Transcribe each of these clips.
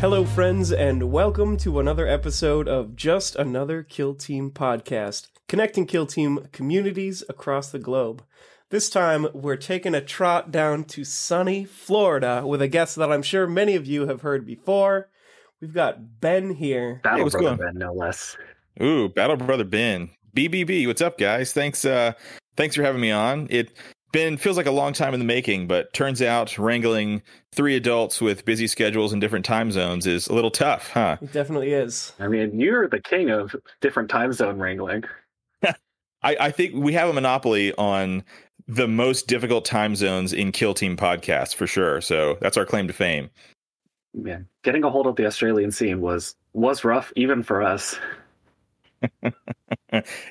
Hello, friends, and welcome to another episode of Just Another Kill Team podcast, connecting Kill Team communities across the globe. This time, we're taking a trot down to sunny Florida with a guest that I'm sure many of you have heard before. We've got Ben here. Battle Hey, what's Brother going- Ben, no less. Ooh, Battle Brother Ben. BBB, what's up, guys? Thanks uh thanks for having me on. It been feels like a long time in the making, but turns out wrangling three adults with busy schedules and different time zones is a little tough, huh? It definitely is. I mean, you're the king of different time zone wrangling. I, I think we have a monopoly on the most difficult time zones in Kill Team podcasts for sure. So that's our claim to fame. Man, getting a hold of the Australian scene was was rough, even for us.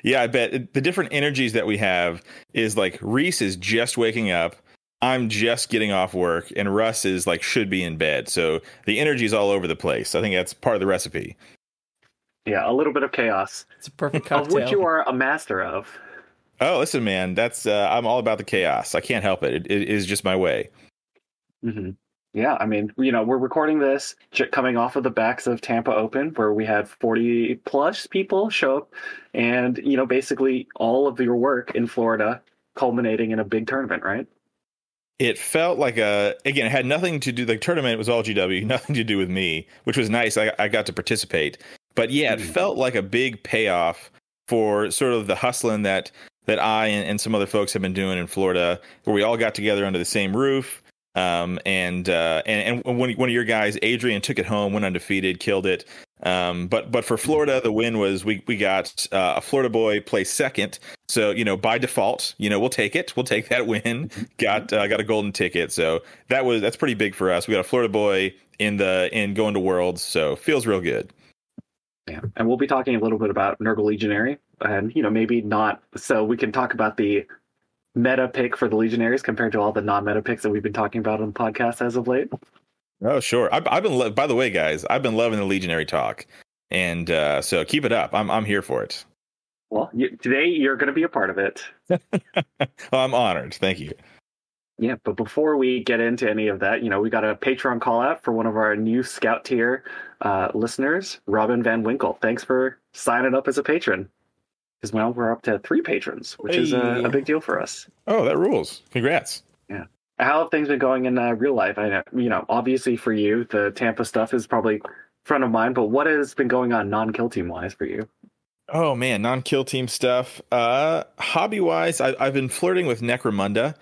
yeah, I bet the different energies that we have is like Reese is just waking up. I'm just getting off work, and Russ is like should be in bed. So the energy is all over the place. I think that's part of the recipe. Yeah, a little bit of chaos, It's a perfect of cocktail. which you are a master of. Oh, listen, man, that's uh, I'm all about the chaos. I can't help it. It, it is just my way. hmm Yeah, I mean, you know, we're recording this coming off of the backs of Tampa Open, where we had 40 plus people show up, and, you know, basically all of your work in Florida culminating in a big tournament, right? It felt like a again. It had nothing to do. The tournament was all GW, nothing to do with me, which was nice. I, I got to participate, but yeah, it Mm. felt like a big payoff for sort of the hustling that that I and, and some other folks have been doing in Florida, where we all got together under the same roof. Um, and uh, and and one one of your guys, Adrian, took it home, went undefeated, killed it. Um, but but for Florida, the win was we we got uh, a Florida boy placed second. So you know by default, you know we'll take it. We'll take that win. Got uh, got a golden ticket. So that was that's pretty big for us. We got a Florida boy in the in going to Worlds. So feels real good. Yeah, and we'll be talking a little bit about Nurgle Legionary, and you know maybe not. So we can talk about the meta pick for the Legionaries compared to all the non-meta picks that we've been talking about on the podcast as of late. Oh sure. I've, I've been lo- by the way, guys. I've been loving the Legionary talk, and uh, so keep it up. I'm I'm here for it. Well, you, today you're going to be a part of it. Oh, I'm honored. Thank you. Yeah, but before we get into any of that, you know, we got a Patreon call out for one of our new Scout tier uh, listeners, Robin Van Winkle. Thanks for signing up as a patron. Because now we're up to three patrons, which is a, a big deal for us. Oh, that rules. Congrats. Yeah. How have things been going in uh, real life? I know, you know, obviously for you, the Tampa stuff is probably front of mind, but what has been going on non-kill team wise for you? Oh man, non-kill team stuff. Uh, hobby-wise, I, I've been flirting with Necromunda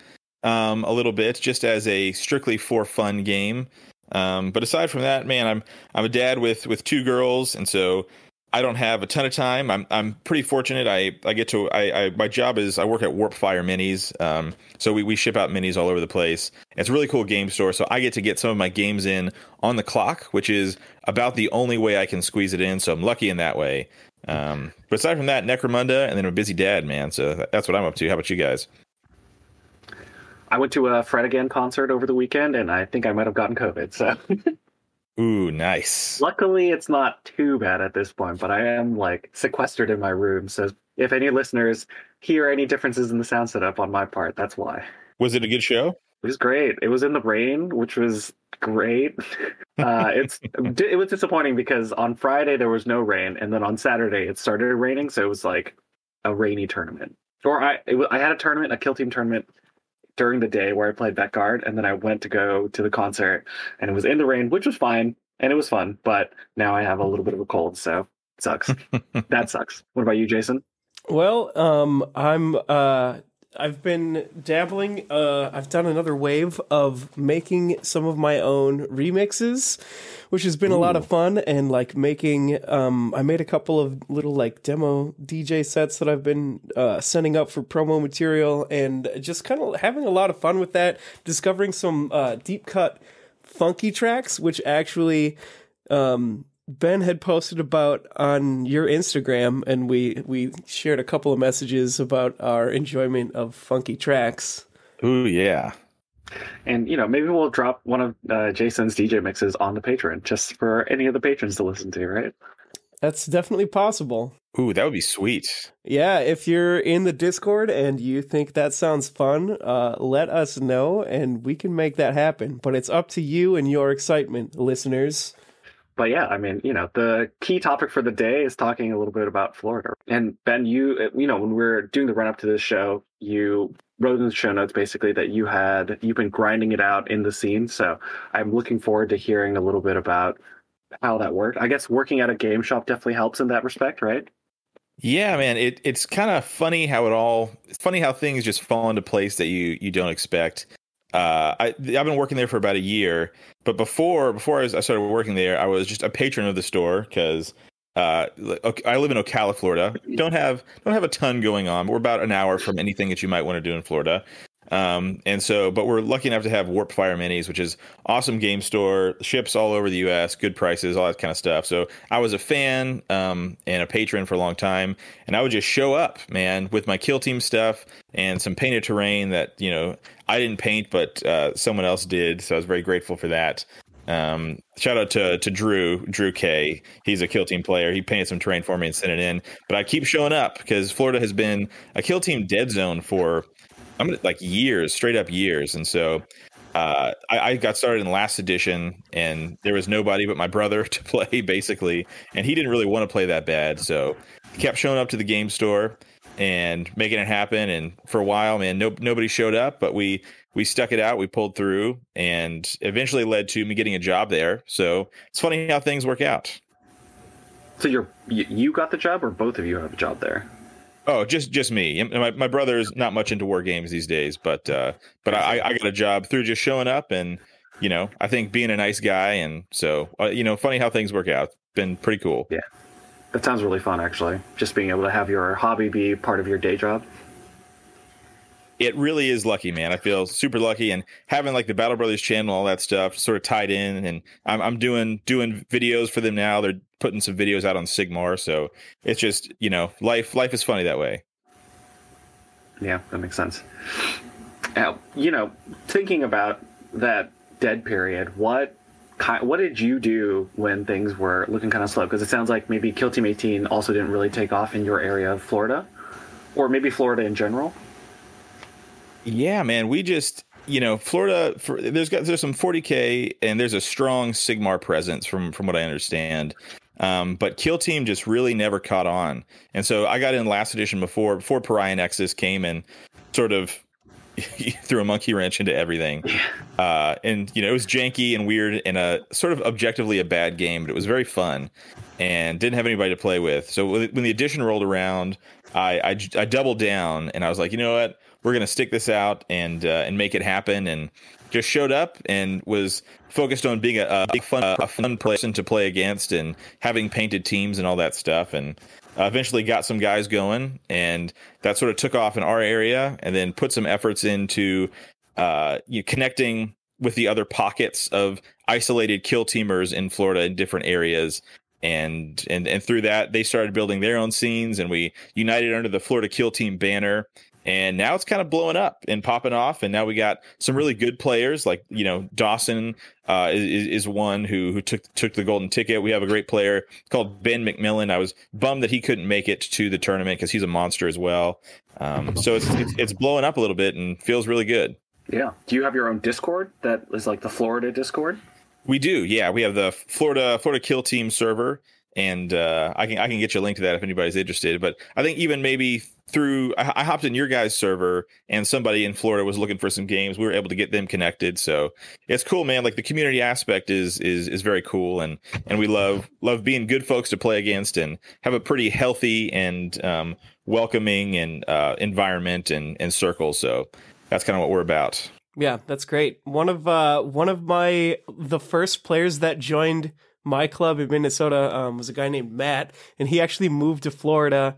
um, a little bit, just as a strictly for fun game. Um, but aside from that, man, I'm I'm a dad with with two girls, and so I don't have a ton of time. I'm I'm pretty fortunate. I I get to I, I my job is I work at Warp Fire Minis. Um, so we we ship out minis all over the place. It's a really cool game store. So I get to get some of my games in on the clock, which is about the only way I can squeeze it in. So I'm lucky in that way. Um, but aside from that, Necromunda, and then a busy dad, man. So that's what I'm up to. How about you guys? I went to a Fred Again concert over the weekend, and I think I might have gotten COVID. So Ooh, nice. luckily, it's not too bad at this point. But I am like sequestered in my room. So if any listeners hear any differences in the sound setup on my part, that's why. Was it a good show? It was great. It was in the rain, which was great. Uh, it's it was disappointing because on Friday there was no rain, and then on Saturday it started raining, so it was like a rainy tournament. Or I it, I had a tournament, a kill team tournament during the day where I played back guard, and then I went to go to the concert, and it was in the rain, which was fine and it was fun. But now I have a little bit of a cold, so it sucks. that sucks. What about you, Jason? Well, um, I'm uh, I've been dabbling. Uh, I've done another wave of making some of my own remixes, which has been a lot of fun. And like making, um, I made a couple of little like demo DJ sets that I've been uh, sending up for promo material, and just kind of having a lot of fun with that. Discovering some uh, deep cut funky tracks, which actually um, Ben had posted about on your Instagram, and we we shared a couple of messages about our enjoyment of funky tracks. Ooh, yeah. And you know, maybe we'll drop one of uh, Jason's DJ mixes on the Patreon just for any of the patrons to listen to, right? That's definitely possible. Ooh, that would be sweet. Yeah, if you're in the Discord and you think that sounds fun, uh, let us know and we can make that happen. But it's up to you and your excitement, listeners. But yeah, I mean, you know, the key topic for the day is talking a little bit about Florida. And Ben, you, you know, when we are doing the run up to this show, you wrote in the show notes basically that you had you've been grinding it out in the scene. So I'm looking forward to hearing a little bit about how that worked. I guess working at a game shop definitely helps in that respect, right? Yeah, man. It it's kind of funny how it all. It's funny how things just fall into place that you you don't expect. Uh, I I've been working there for about a year, but before before I, was, I started working there, I was just a patron of the store because uh, I live in Ocala, Florida. Don't have don't have a ton going on. We're about an hour from anything that you might want to do in Florida. Um, and so, but we're lucky enough to have Warp Fire Minis, which is awesome game store, ships all over the U.S., good prices, all that kind of stuff. So I was a fan um, and a patron for a long time, and I would just show up, man, with my Kill Team stuff and some painted terrain that you know I didn't paint, but uh, someone else did. So I was very grateful for that. Um, shout out to to Drew Drew K. He's a kill team player. He painted some terrain for me and sent it in. But I keep showing up because Florida has been a kill team dead zone for I'm gonna like years, straight up years. And so uh, I, I, got started in last edition, and there was nobody but my brother to play basically, and he didn't really want to play that bad, so he kept showing up to the game store and making it happen. And for a while, man, no, nobody showed up, but we we stuck it out, we pulled through, and eventually led to me getting a job there. So it's funny how things work out. So you're you got the job, or both of you have a job there? Oh, just just me. My my brother's not much into war games these days, but uh, but I, I got a job through just showing up and you know I think being a nice guy and so uh, you know funny how things work out. Been pretty cool. Yeah, that sounds really fun actually. Just being able to have your hobby be part of your day job it really is lucky, man. I feel super lucky, and having like the Battle Brothers channel, all that stuff, sort of tied in, and I'm I'm doing doing videos for them now. They're putting some videos out on Sigmar, so it's just you know life life is funny that way. Yeah, that makes sense. Now, you know, thinking about that dead period, what what did you do when things were looking kind of slow? Because it sounds like maybe Kill Team 18 also didn't really take off in your area of Florida, or maybe Florida in general. Yeah, man. We just you know Florida. For, there's got there's some 40k and there's a strong Sigmar presence from from what I understand. Um, but Kill Team just really never caught on, and so I got in last edition before before Pariah Nexus came and sort of threw a monkey wrench into everything. Uh, and you know it was janky and weird and a sort of objectively a bad game, but it was very fun and didn't have anybody to play with. So when the edition rolled around, I, I, I doubled down and I was like, you know what? We're going to stick this out and uh, and make it happen and just showed up and was focused on being a, a big fun a fun person to play against and having painted teams and all that stuff and uh, eventually got some guys going and that sort of took off in our area and then put some efforts into uh, you know, connecting with the other pockets of isolated kill teamers in Florida in different areas and and and through that they started building their own scenes and we united under the Florida Kill Team banner and now it's kind of blowing up and popping off. And now we got some really good players like you know dawson uh, is, is one who who took took the golden ticket. We have a great player called ben mcmillan. I was bummed that he couldn't make it to the tournament because he's a monster as well. Um, so it's, it's it's blowing up a little bit and feels really good. Yeah. Do you have your own discord that is like the florida discord? We do. Yeah. We have the florida florida kill team server. And uh, I can I can get you a link to that if anybody's interested. But I think even maybe through I, hopped in your guys' server and somebody in Florida was looking for some games. We were able to get them connected, so it's cool, man. Like the community aspect is is is very cool, and and we love love being good folks to play against and have a pretty healthy and um, welcoming and uh, environment and and circle. So that's kind of what we're about. Yeah, that's great. One of uh, one of my the first players that joined my club in Minnesota um, was a guy named Matt, and he actually moved to Florida,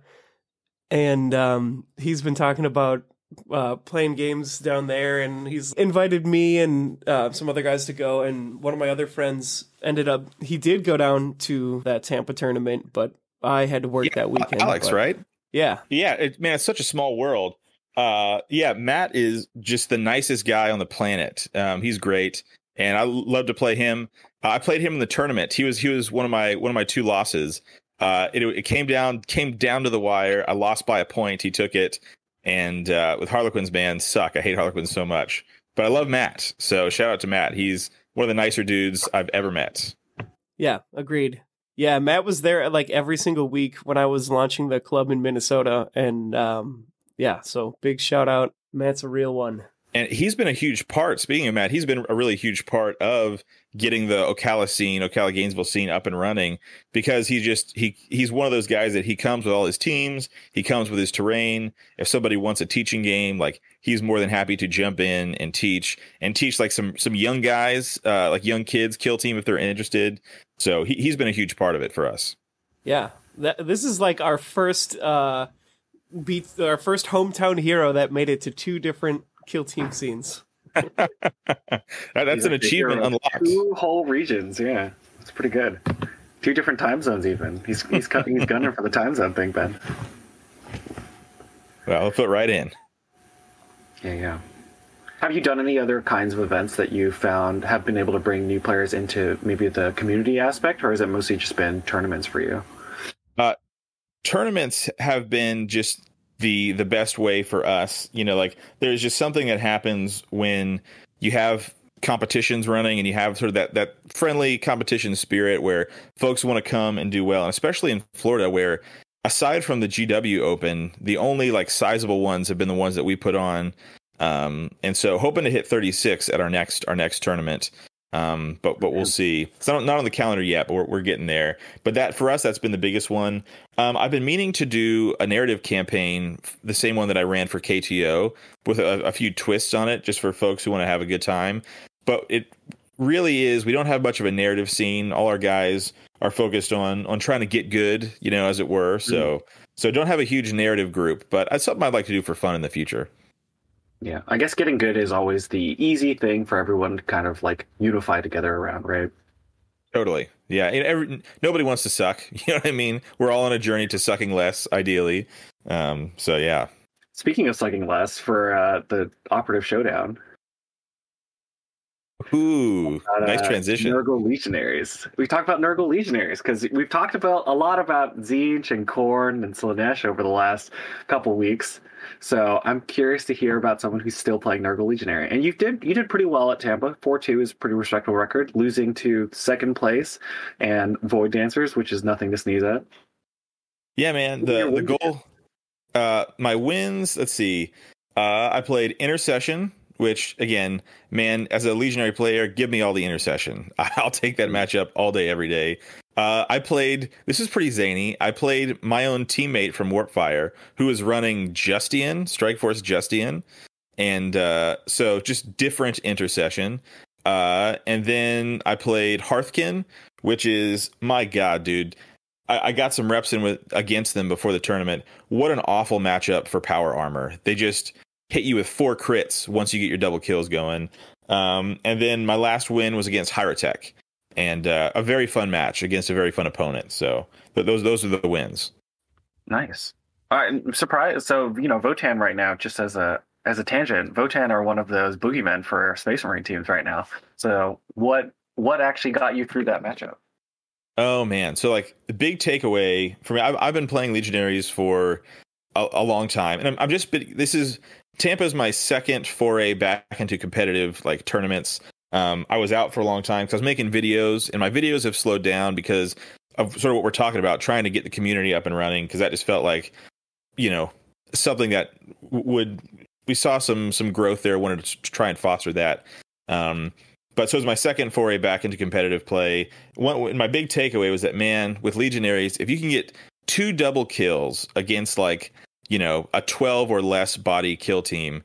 and um, he's been talking about uh, playing games down there, and he's invited me and uh, some other guys to go. And one of my other friends ended up he did go down to that Tampa tournament, but I had to work yeah, that weekend. Alex, but, right? Yeah, yeah. It, man, it's such a small world. Uh, yeah, Matt is just the nicest guy on the planet. Um, he's great, and I love to play him. Uh, I played him in the tournament. He was he was one of my one of my two losses. Uh, it, it came down came down to the wire. I lost by a point. He took it, and uh, with Harlequins band suck. I hate Harlequins so much, but I love Matt. So shout out to Matt. He's one of the nicer dudes I've ever met. Yeah, agreed. Yeah, Matt was there like every single week when I was launching the club in Minnesota, and um, yeah, so big shout out. Matt's a real one. And he's been a huge part. Speaking of Matt, he's been a really huge part of getting the Ocala scene, Ocala Gainesville scene up and running because he just he he's one of those guys that he comes with all his teams, he comes with his terrain. If somebody wants a teaching game, like he's more than happy to jump in and teach and teach like some some young guys, uh, like young kids, kill team if they're interested. So he he's been a huge part of it for us. Yeah, that, this is like our first uh beat our first hometown hero that made it to two different kill team scenes. That's an achievement unlocked. Two whole regions, yeah, it's pretty good. Two different time zones, even. He's he's cutting he's gunning for the time zone thing, Ben. Well, I'll put right in. Yeah, yeah. Have you done any other kinds of events that you found have been able to bring new players into maybe the community aspect, or has it mostly just been tournaments for you? Uh, tournaments have been just the the best way for us. You know, like there's just something that happens when you have competitions running and you have sort of that that friendly competition spirit where folks want to come and do well, and especially in Florida where aside from the GW Open, the only like sizable ones have been the ones that we put on. Um, and so hoping to hit 36 at our next our next tournament. Um, but but we'll see. It's not, not on the calendar yet, but we're, we're getting there. But that for us, that's been the biggest one. Um, I've been meaning to do a narrative campaign, the same one that I ran for KTO, with a, a few twists on it, just for folks who want to have a good time. But it really is. We don't have much of a narrative scene. All our guys are focused on on trying to get good, you know, as it were. So mm. so don't have a huge narrative group, but that's something I'd like to do for fun in the future. Yeah, I guess getting good is always the easy thing for everyone to kind of like unify together around, right? Totally. Yeah. Every, nobody wants to suck. You know what I mean? We're all on a journey to sucking less, ideally. Um, so yeah. Speaking of sucking less, for uh, the operative showdown. Ooh, about, nice uh, transition. Nurgle Legionaries. We talked about Nurgle Legionaries because we've talked about a lot about Tzeentch and Khorne and Slaanesh over the last couple weeks. So I'm curious to hear about someone who's still playing Nurgle Legionary. And you did you did pretty well at Tampa. Four two is a pretty respectable record, losing to second place and Void Dancers, which is nothing to sneeze at. Yeah, man. The the goal uh my wins, let's see. Uh I played Intercession, which again, man, as a legionary player, give me all the intercession. I'll take that matchup all day, every day. Uh, I played. This is pretty zany. I played my own teammate from Warpfire, who was running Justian, Strike Force Justian, and uh, so just different intercession. Uh, and then I played Hearthkin, which is my god, dude. I, I got some reps in with against them before the tournament. What an awful matchup for power armor. They just hit you with four crits once you get your double kills going. Um, and then my last win was against Hierotek, and uh, a very fun match against a very fun opponent. So th- those those are the wins. Nice. I'm surprised. So you know, Votann right now, just as a as a tangent, Votann are one of those boogeymen for Space Marine teams right now. So what what actually got you through that matchup? Oh man, so like the big takeaway for me, I've, I've been playing Legionaries for a, a long time, and I'm, I'm just this is Tampa is my second foray back into competitive like tournaments. Um, I was out for a long time because I was making videos, and my videos have slowed down because of sort of what we're talking about, trying to get the community up and running. Because that just felt like, you know, something that would we saw some some growth there. Wanted to try and foster that. Um, but so it was my second foray back into competitive play. One, my big takeaway was that man, with Legionaries, if you can get two double kills against like you know, a 12 or less body kill team,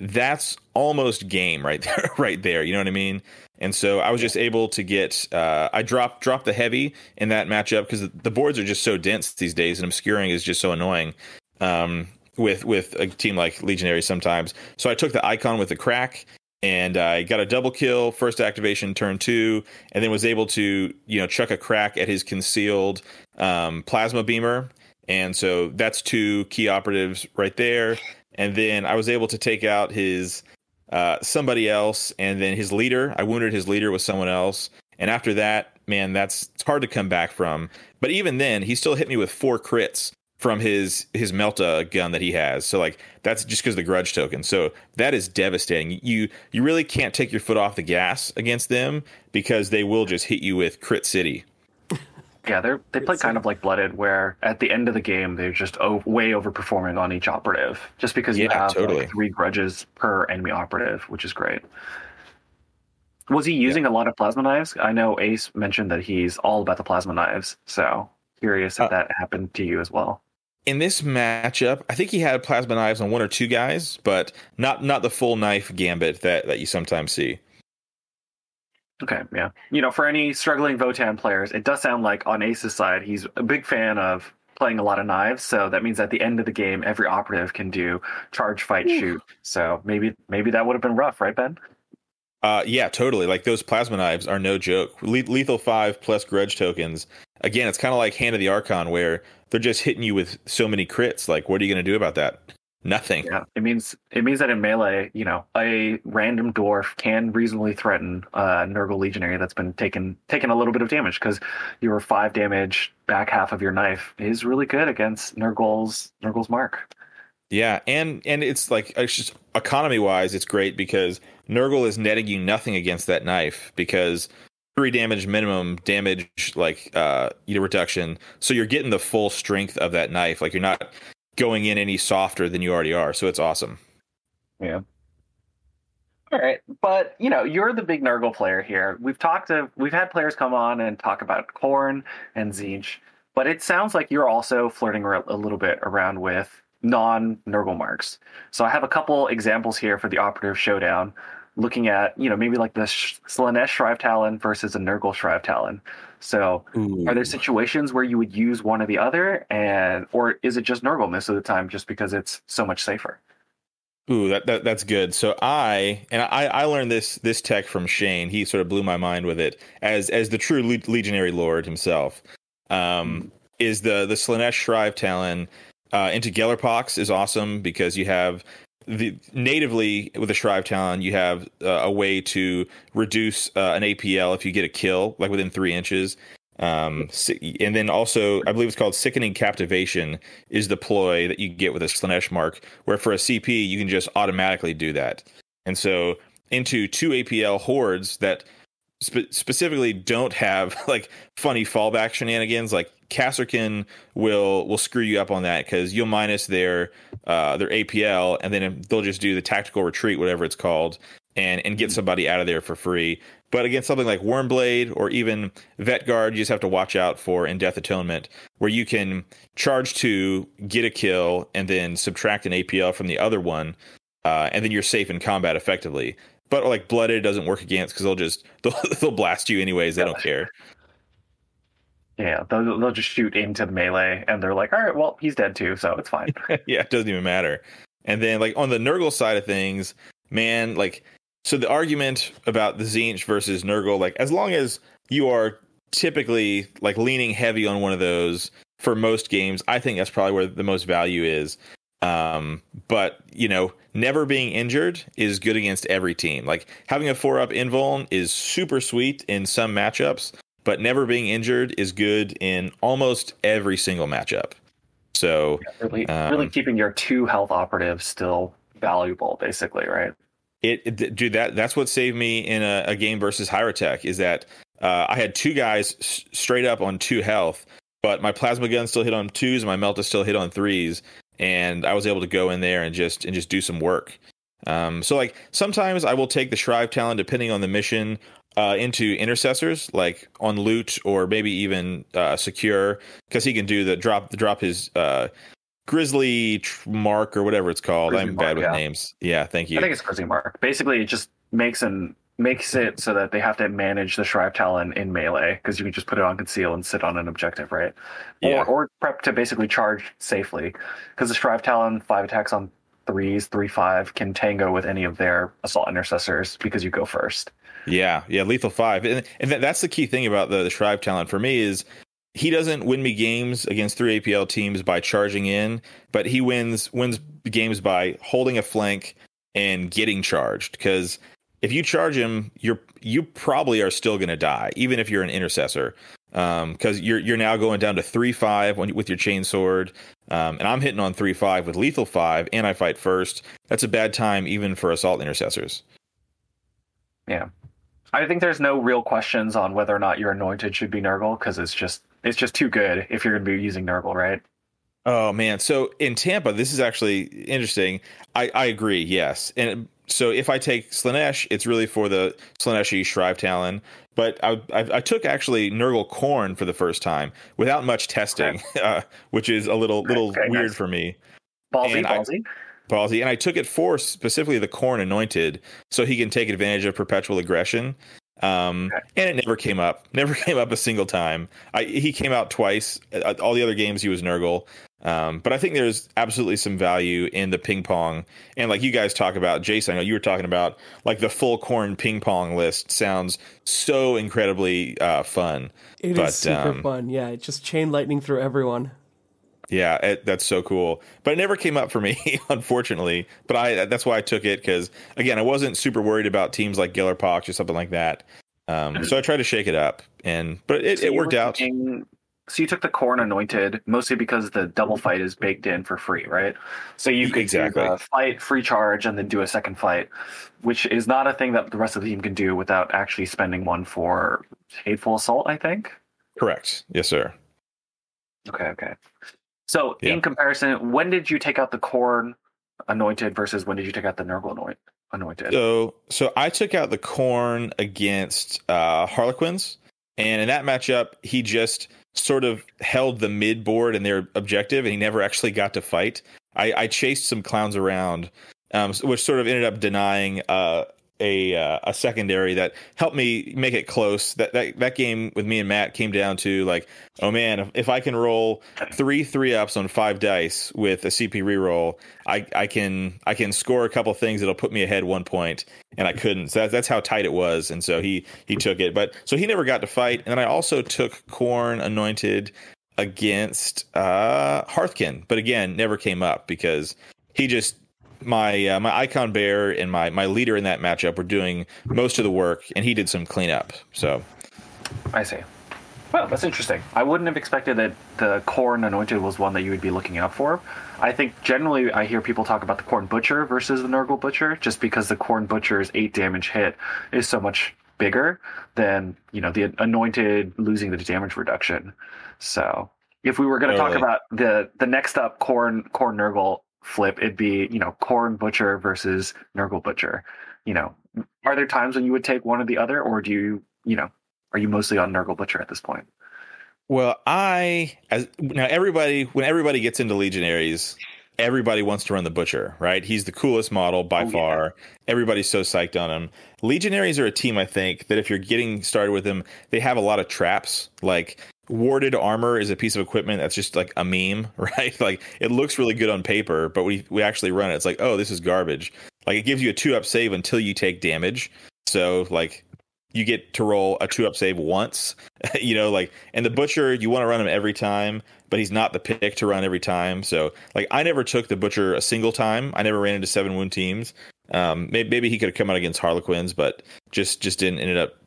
that's almost game right there, right there. You know what I mean? And so I was just able to get, uh, I dropped, dropped the heavy in that matchup because the boards are just so dense these days and obscuring is just so annoying. Um, with, with a team like Legionary sometimes. So I took the icon with the crack and I got a double kill, first activation, turn two, and then was able to, you know, chuck a crack at his concealed um, plasma beamer and so that's two key operatives right there. And then I was able to take out his uh, somebody else, and then his leader. I wounded his leader with someone else, and after that, man, that's it's hard to come back from. But even then, he still hit me with four crits from his his Melta gun that he has. So like that's just because the grudge token. So that is devastating. You you really can't take your foot off the gas against them because they will just hit you with crit city. Yeah, they're they play kind of like Blooded, where at the end of the game they're just o- way overperforming on each operative, just because you have totally. like, three grudges per enemy operative, which is great. Was he using a lot of plasma knives? I know Ace mentioned that he's all about the plasma knives, so curious if Uh, that happened to you as well. In this matchup, I think he had plasma knives on one or two guys, but not not the full knife gambit that that you sometimes see. Okay, yeah. You know, for any struggling Votann players, it does sound like on Ace's side, he's a big fan of playing a lot of knives. So that means at the end of the game, every operative can do charge, fight, shoot. So maybe maybe that would have been rough, right, Ben? Uh, yeah, totally. Like those plasma knives are no joke. Le- lethal five plus grudge tokens. Again, it's kind of like Hand of the Archon, where they're just hitting you with so many crits. Like, what are you going to do about that? Nothing. Yeah, it means it means that in melee, you know, a random dwarf can reasonably threaten a Nurgle legionary that's been taken taken a little bit of damage because your five damage back half of your knife is really good against Nurgle's Nurgle's mark. Yeah, and and it's like it's just economy wise, it's great because Nurgle is netting you nothing against that knife because three damage minimum damage like uh you know reduction, so you're getting the full strength of that knife. Like you're not going in any softer than you already are. So it's awesome. Yeah. All right, but you know, you're the big Nurgle player here. We've talked to, we've had players come on and talk about Khorne and Tzeentch, but it sounds like you're also flirting a little bit around with non-Nurgle marks. So I have a couple examples here for the Operative Showdown, looking at you know maybe like the Sh- Slaanesh Shrive Talon versus a Nurgle Shrive Talon. So are there situations where you would use one or the other, and or is it just Nurgle most of the time just because it's so much safer? Ooh, that, that that's good. So I and I I learned this this tech from Shane. He sort of blew my mind with it as as the true le- legionary lord himself. Um, is the the Slaanesh Shrive Talon uh, into Gellerpox is awesome because you have the natively with a Shrive Talon you have uh, a way to reduce uh, an APL if you get a kill like within three inches. Um, and then also, I believe it's called Sickening Captivation is the ploy that you get with a Slaanesh mark, where for a CP you can just automatically do that. And so into two APL hordes that spe- specifically don't have like funny fallback shenanigans, like Kasserkin will will screw you up on that because you'll minus their uh, their APL and then they'll just do the tactical retreat, whatever it's called, and and get somebody out of there for free. But against something like Wyrmblade or even Vet Guard, you just have to watch out for in Death Atonement, where you can charge two, get a kill, and then subtract an APL from the other one, uh, and then you're safe in combat effectively. But like Blooded doesn't work against because they'll just they'll, they'll blast you anyways. They don't care. Yeah, they'll, they'll just shoot into the melee, and they're like, "All right, well, he's dead too, so it's fine." yeah, it doesn't even matter. And then like on the Nurgle side of things, man, like so the argument about the Tzeentch versus Nurgle, like as long as you are typically like leaning heavy on one of those for most games, I think that's probably where the most value is. Um, but you know, never being injured is good against every team. Like having a four up invuln is super sweet in some matchups, but never being injured is good in almost every single matchup. So really, Um, really keeping your two health operatives still valuable, basically, right? It, it dude, that that's what saved me in a, a game versus Hierotek is that uh, I had two guys s- straight up on two health, but my plasma gun still hit on twos, and my melta still hit on threes, and I was able to go in there and just and just do some work. Um, so like sometimes I will take the Shrive Talon depending on the mission uh, into intercessors, like on loot or maybe even uh, secure, because he can do the drop the drop his uh, grisly mark or whatever it's called. Grisly I'm mark, bad with yeah. names. Yeah, thank you. I think it's Grisly Mark. Basically, it just makes an makes it so that they have to manage the Shrive Talon in melee because you can just put it on conceal and sit on an objective, right? Yeah. Or, or prep to basically charge safely because the Shrive Talon five attacks on threes, three five can tango with any of their assault intercessors because you go first. Yeah, yeah, lethal five, and and that, that's the key thing about the, the Shrive Talon for me is he doesn't win me games against three APL teams by charging in, but he wins wins games by holding a flank and getting charged. Because if you charge him, you're you probably are still going to die, even if you're an intercessor, because um, you're you're now going down to three five when, with your chain sword, um, and I'm hitting on three five with lethal five, and I fight first. That's a bad time even for assault intercessors. Yeah, I think there's no real questions on whether or not your anointed should be Nurgle because it's just it's just too good if you're going to be using Nurgle, right? Oh man, so in Tampa, this is actually interesting. I, I agree, yes, and so if I take Slaanesh, it's really for the Slaaneshi Shrive Talon. But I, I, I, took actually Nurgle Khorne for the first time without much testing, okay. uh, which is a little little okay, weird nice. for me. Ballsy, and ballsy. I, ballsy, and I took it for specifically the Khorne Anointed, so he can take advantage of perpetual aggression. Um, okay. and it never came up. Never came up a single time. I, he came out twice. Uh, all the other games he was Nurgle. Um, but I think there's absolutely some value in the ping pong. And like you guys talk about, Jason, I know you were talking about like the full Khorne ping pong list sounds so incredibly uh, fun. It but, is super um, fun. Yeah, it just chain lightning through everyone. Yeah, it, that's so cool. But it never came up for me, unfortunately. But I that's why I took it because again, I wasn't super worried about teams like Gellerpox or something like that. Um, so I tried to shake it up, and but it, so it worked out. Thinking, so you took the Khorne anointed mostly because the double fight is baked in for free, right? So you could exactly. do fight free charge and then do a second fight, which is not a thing that the rest of the team can do without actually spending one for hateful assault. I think. Correct. Yes, sir. Okay. Okay. So in comparison, when did you take out the Khorne anointed versus when did you take out the Nurgle anoint, anointed? So so I took out the Khorne against uh, Harlequins, and in that matchup, he just sort of held the mid board and their objective, and he never actually got to fight. I, I chased some clowns around, um, which sort of ended up denying uh, a uh, a secondary that helped me make it close. That, that that game with me and Matt came down to like, oh man, if, if I can roll three three ups on five dice with a CP reroll, I I can I can score a couple things that'll put me ahead one point, and I couldn't. So that, that's how tight it was, and so he he took it. But so he never got to fight, and then I also took Khorne Anointed against uh Hearthkin, but again never came up because he just my uh, my icon bear and my my leader in that matchup were doing most of the work, and he did some cleanup. So, I see. Well, that's interesting. I wouldn't have expected that the Khorne Anointed was one that you would be looking out for. I think generally I hear people talk about the Khorne Butcher versus the Nurgle Butcher, just because the Khorne Butcher's eight damage hit is so much bigger than you know the Anointed losing the damage reduction. So if we were going to talk about the the next up Khorne Khorne Nurgle flip, it'd be, you know, Khorne Butcher versus Nurgle Butcher. You know, are there times when you would take one or the other, or do you, you know, are you mostly on Nurgle Butcher at this point? Well, I as now everybody when everybody gets into Legionaries, everybody wants to run the Butcher, right? He's the coolest model by oh, far. Yeah. Everybody's so psyched on him. Legionaries are a team I think that if you're getting started with them, they have a lot of traps. Like warded armor is a piece of equipment that's just like a meme, right? Like it looks really good on paper, but we we actually run it. It's like, oh, this is garbage. Like it gives you a two up save until you take damage. So like you get to roll a two up save once, you know, like and the butcher you want to run him every time, but he's not the pick to run every time. So like I never took the butcher a single time. I never ran into seven wound teams. Um, maybe, maybe he could have come out against Harlequins, but just just didn't ended up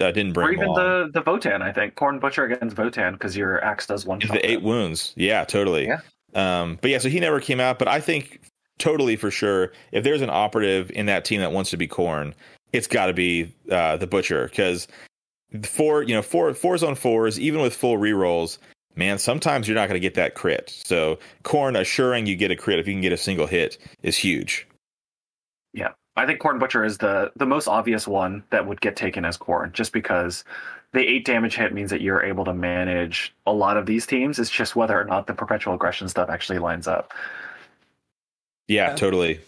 uh, didn't bring. Or even the the Votann, I think Khorne Butcher against Votann because your axe does one. The eight wounds, yeah, totally. Yeah. Um, but yeah, so he never came out. But I think totally for sure, if there's an operative in that team that wants to be Khorne, it's got to be uh, the Butcher because four, you know, four fours on fours, even with full rerolls, man, sometimes you're not going to get that crit. So Khorne assuring you get a crit if you can get a single hit is huge. Yeah. I think Khorne Butcher is the the most obvious one that would get taken as Khorne, just because the eight damage hit means that you're able to manage a lot of these teams. It's just whether or not the perpetual aggression stuff actually lines up. Yeah, yeah. totally.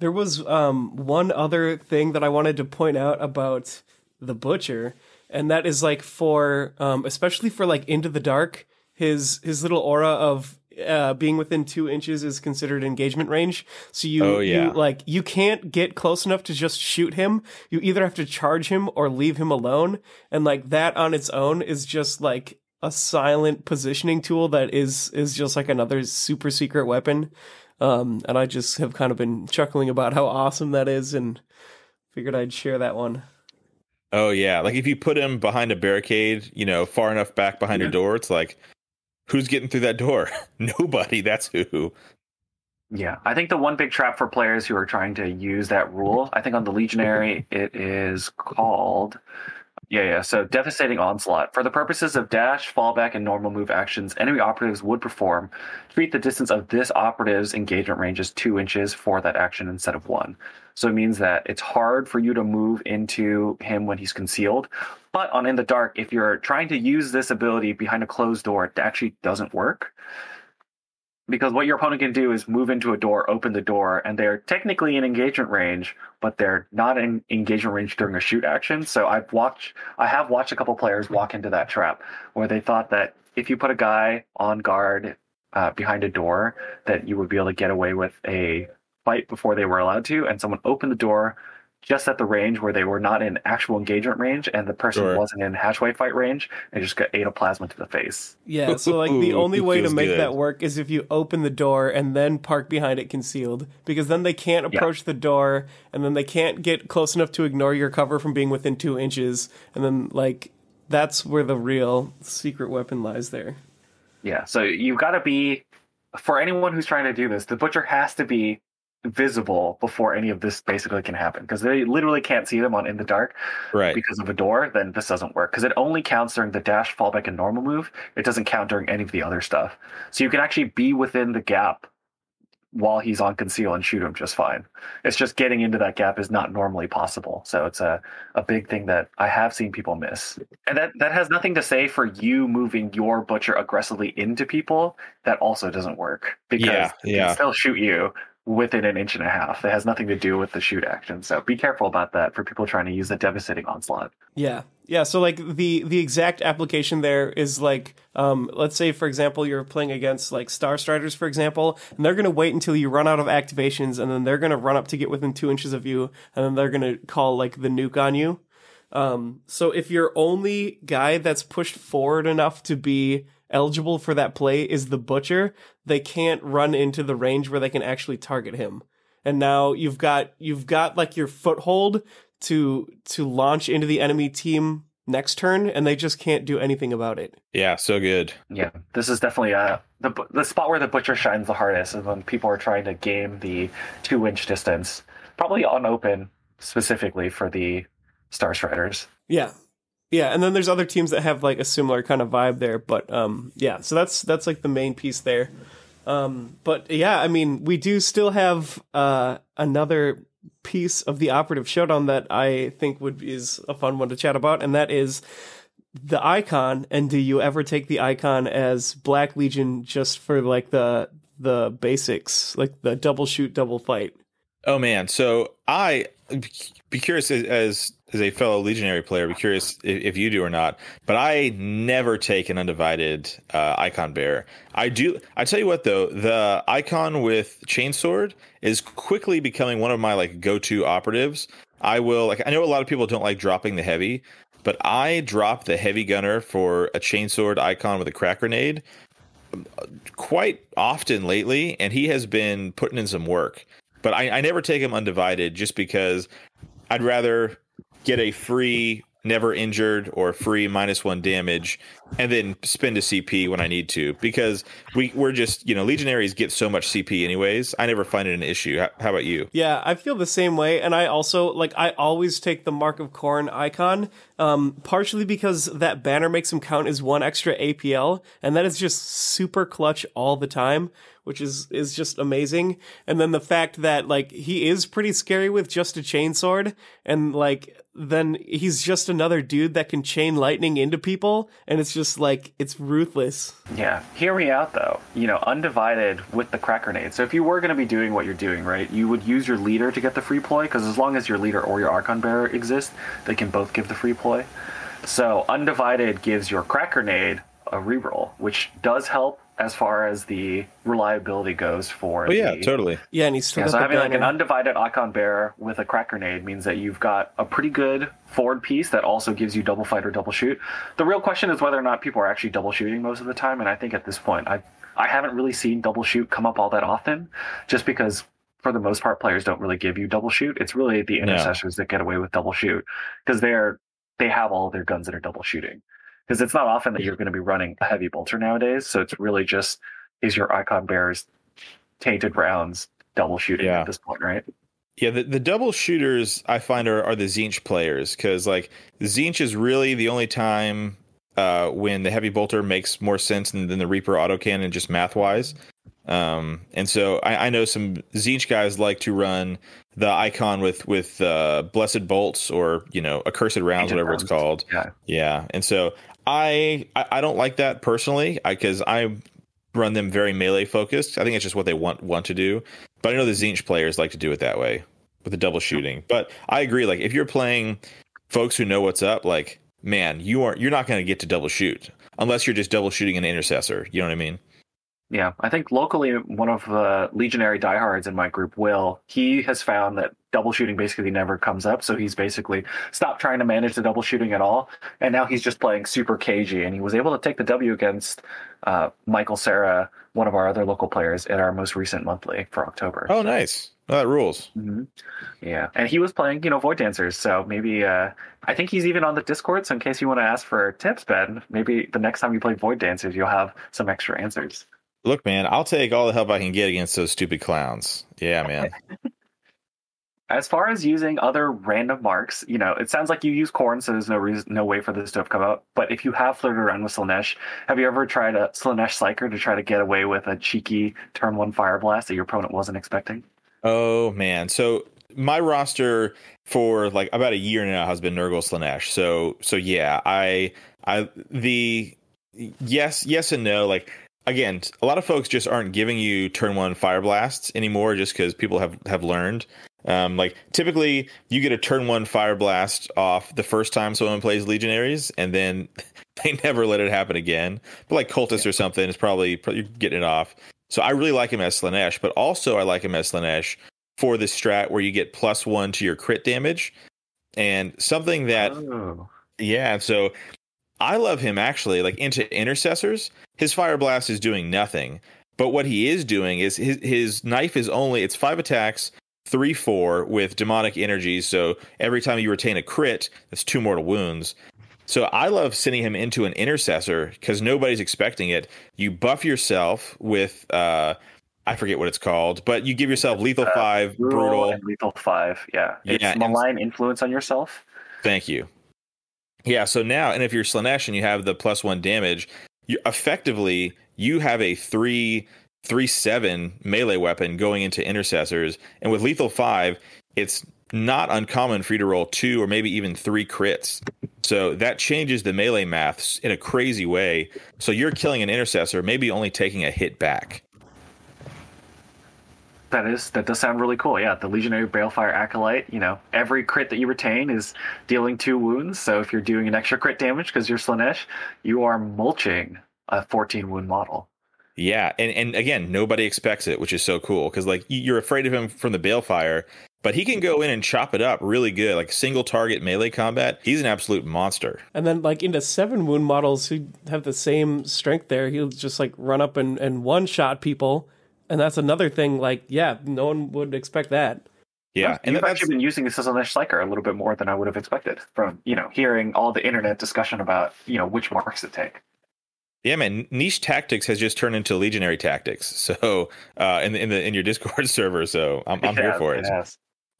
There was um, one other thing that I wanted to point out about the Butcher, and that is like for um, especially for like Into the Dark, his his little aura of uh, being within two inches is considered engagement range. So you, oh, yeah. you like you can't get close enough to just shoot him. You either have to charge him or leave him alone, and like that on its own is just like a silent positioning tool that is is just like another super secret weapon. Um, and I just have kind of been chuckling about how awesome that is, and figured I'd share that one. Oh yeah, like if you put him behind a barricade, you know, far enough back behind Yeah. a door, it's like, who's getting through that door? Nobody. That's who. Yeah, I think the one big trap for players who are trying to use that rule, I think on the Legionary, it is called. Yeah, yeah. So devastating onslaught. For the purposes of dash, fallback, and normal move actions, enemy operatives would perform. Treat the distance of this operative's engagement range as two inches for that action instead of one. So it means that it's hard for you to move into him when he's concealed. But on in the dark, if you're trying to use this ability behind a closed door, it actually doesn't work because what your opponent can do is move into a door, open the door, and they're technically in engagement range, but they're not in engagement range during a shoot action. So I've watched, I have watched a couple players walk into that trap where they thought that if you put a guy on guard uh, behind a door, that you would be able to get away with a fight before they were allowed to, and someone opened the door just at the range where they were not in actual engagement range, and the person Sure. wasn't in hatchway fight range, and just got ate to the face. Yeah, so like the only it way to make good. that work is if you open the door and then park behind it concealed, because then they can't Yeah. approach the door, and then they can't get close enough to ignore your cover from being within two inches, and then like that's where the real secret weapon lies there. Yeah, so you've got to be for anyone who's trying to do this, the butcher has to be visible before any of this basically can happen because they literally can't see them on in the dark Right. because of a door. Then this doesn't work because it only counts during the dash, fallback, and normal move. It doesn't count during any of the other stuff. So you can actually be within the gap while he's on conceal and shoot him just fine. It's just getting into that gap is not normally possible. So it's a, a big thing that I have seen people miss. And that, that has nothing to say for you moving your butcher aggressively into people. That also doesn't work because Yeah, they yeah. can still shoot you within an inch and a half. It has nothing to do with the shoot action. So be careful about that for people trying to use the devastating onslaught. Yeah. Yeah, so like the the exact application there is like um let's say for example you're playing against like Star Striders for example, and they're gonna wait until you run out of activations and then they're gonna run up to get within two inches of you and then they're gonna call like the nuke on you. Um so if your only guy that's pushed forward enough to be eligible for that play is the butcher, they can't run into the range where they can actually target him. And now you've got you've got like your foothold to to launch into the enemy team next turn and they just can't do anything about it. Yeah. So good. Yeah, this is definitely uh, the the spot where the butcher shines the hardest is when people are trying to game the two inch distance, probably on open specifically for the Star Striders. Yeah. Yeah, and then there's other teams that have like a similar kind of vibe there, but um yeah, so that's that's like the main piece there. Um but yeah, I mean, we do still have uh another piece of the operative showdown that I think would is a fun one to chat about and that is the icon and do you ever take the icon as Black Legion just for like the the basics, like the double shoot double fight? Oh man. So I be curious as as, as a fellow legionary player. Be curious if, if you do or not. But I never take an undivided uh, icon bearer. I do. I tell you what though, the icon with chainsword is quickly becoming one of my like go to operatives. I will like. I know a lot of people don't like dropping the heavy, but I drop the heavy gunner for a chainsword icon with a crack grenade quite often lately, and he has been putting in some work. But I, I never take him undivided just because I'd rather get a free never injured or free minus one damage and then spend a CP when I need to because we, we're just, you know, legionaries get so much CP anyways. I never find it an issue. How, how about you? Yeah, I feel the same way, and I also like I always take the Mark of Khorne icon, um, partially because that banner makes him count as one extra APL, and that is just super clutch all the time, which is is just amazing. And then the fact that like he is pretty scary with just a chainsword, and like then he's just another dude that can chain lightning into people, and it's just like it's ruthless. Yeah, hear me out though. You know, undivided with the crack grenade. So if you were going to be doing what you're doing, right, you would use your leader to get the free ploy because as long as your leader or your archon bearer exist, they can both give the free ploy. So undivided gives your crack grenade a reroll, which does help as far as the reliability goes for Oh yeah, the, totally. Yeah, and he's still Yeah, so having like an undivided icon bear with a crack grenade means that you've got a pretty good forward piece that also gives you double fight or double shoot. The real question is whether or not people are actually double shooting most of the time, and I think at this point I I haven't really seen double shoot come up all that often, just because for the most part players don't really give you double shoot. It's really the No. intercessors that get away with double shoot because they're they have all their guns that are double shooting. Because it's not often that you're going to be running a heavy bolter nowadays, so it's really just is your icon bears tainted rounds double shooting Yeah. at this point, right? Yeah, the, the double shooters I find are, are the Tzeentch players because like Tzeentch is really the only time uh, when the heavy bolter makes more sense than, than the Reaper autocannon just math wise. Um, and so I, I know some Tzeentch guys like to run the icon with with uh, blessed bolts or you know accursed rounds, whatever it's called. Yeah. Yeah, and so I I, don't like that personally because I run them very melee focused. I think it's just what they want want to do. But I know the Tzeentch players like to do it that way with the double shooting. But I agree. Like if you're playing folks who know what's up, like man, you aren't you're not going to get to double shoot unless you're just double shooting an intercessor. You know what I mean? Yeah, I think locally one of the legionary diehards in my group, Will, he has found that double shooting basically never comes up. So he's basically stopped trying to manage the double shooting at all, and now he's just playing super cagey. And he was able to take the W against uh, Michael Sarah, one of our other local players, in our most recent monthly for October. Oh, nice. Oh, that rules. hmm Yeah, and he was playing, you know, Void Dancers. So maybe uh, I think he's even on the Discord. So in case you want to ask for tips, Ben, maybe the next time you play Void Dancers, you'll have some extra answers. Look, man, I'll take all the help I can get against those stupid clowns. Yeah, man. As far as using other random marks, you know, it sounds like you use Khorne, so there's no reason, no way for this to have come out. But if you have flirted around with Slaanesh, have you ever tried a Slaanesh Psyker to try to get away with a cheeky turn one fire blast that your opponent wasn't expecting? Oh man. So my roster for like about a year now has been Nurgle Slaanesh. So so yeah, I I the yes yes and no. Like again, a lot of folks just aren't giving you turn one fire blasts anymore just because people have have learned. Um, like typically you get a turn one fire blast off the first time someone plays legionaries and then they never let it happen again. But like cultists or something, it's probably, probably you're getting it off. So I really like him as Slaanesh, but also I like him as Slaanesh for this strat where you get plus one to your crit damage. And something that oh. yeah, so I love him actually. Like into intercessors, his fire blast is doing nothing. But what he is doing is his his knife is only it's five attacks, three four with demonic energies. So every time you retain a crit, that's two mortal wounds. So I love sending him into an intercessor because nobody's expecting it. You buff yourself with uh I forget what it's called, but you give yourself lethal Uh, five, Brutal, brutal. lethal five. Yeah, it's Yeah, malign influence on yourself. Thank you. Yeah, so now, and if you're Slaanesh and you have the plus one damage, you effectively you have a three three seven melee weapon going into intercessors, and with lethal five, it's not uncommon for you to roll two or maybe even three crits. So that changes the melee maths in a crazy way. So you're killing an intercessor, maybe only taking a hit back. That is that does sound really cool. Yeah, the Legionary Balefire Acolyte. You know, every crit that you retain is dealing two wounds. So if you're doing an extra crit damage because you're Slaanesh, you are mulching a 14 wound model. Yeah, and and again, nobody expects it, which is so cool because like you- you're afraid of him from the balefire, but he can go in and chop it up really good, like single target melee combat. He's an absolute monster. And then like into seven wound models who have the same strength there, he'll just like run up and, and one shot people. And that's another thing, like, yeah, no one would expect that. Yeah, and and you've actually been using this as a Slaanesh Psyker a little bit more than I would have expected from you know hearing all the internet discussion about you know which marks to take. yeah, man. Niche tactics has just turned into legionary tactics. So uh, in the, in the in your Discord server, so I'm I'm here for it. has.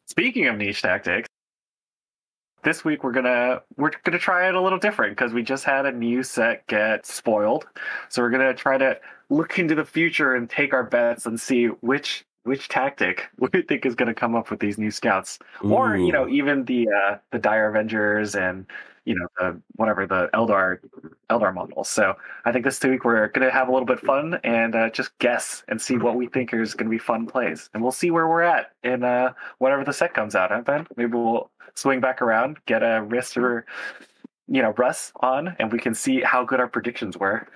Speaking of niche tactics, this week we're gonna we're gonna try it a little different because we just had a new set get spoiled. So we're gonna try to look into the future and take our bets and see which which tactic we think is gonna come up with these new scouts, or you know even the uh, the Dire Avengers and you know the whatever the Eldar Eldar models. So I think this week we're gonna have a little bit of fun and uh, just guess and see what we think is gonna be fun plays, and we'll see where we're at in uh, whenever the set comes out. Huh, Ben? Maybe we'll swing back around, get a Reese or you know Russ on, and we can see how good our predictions were.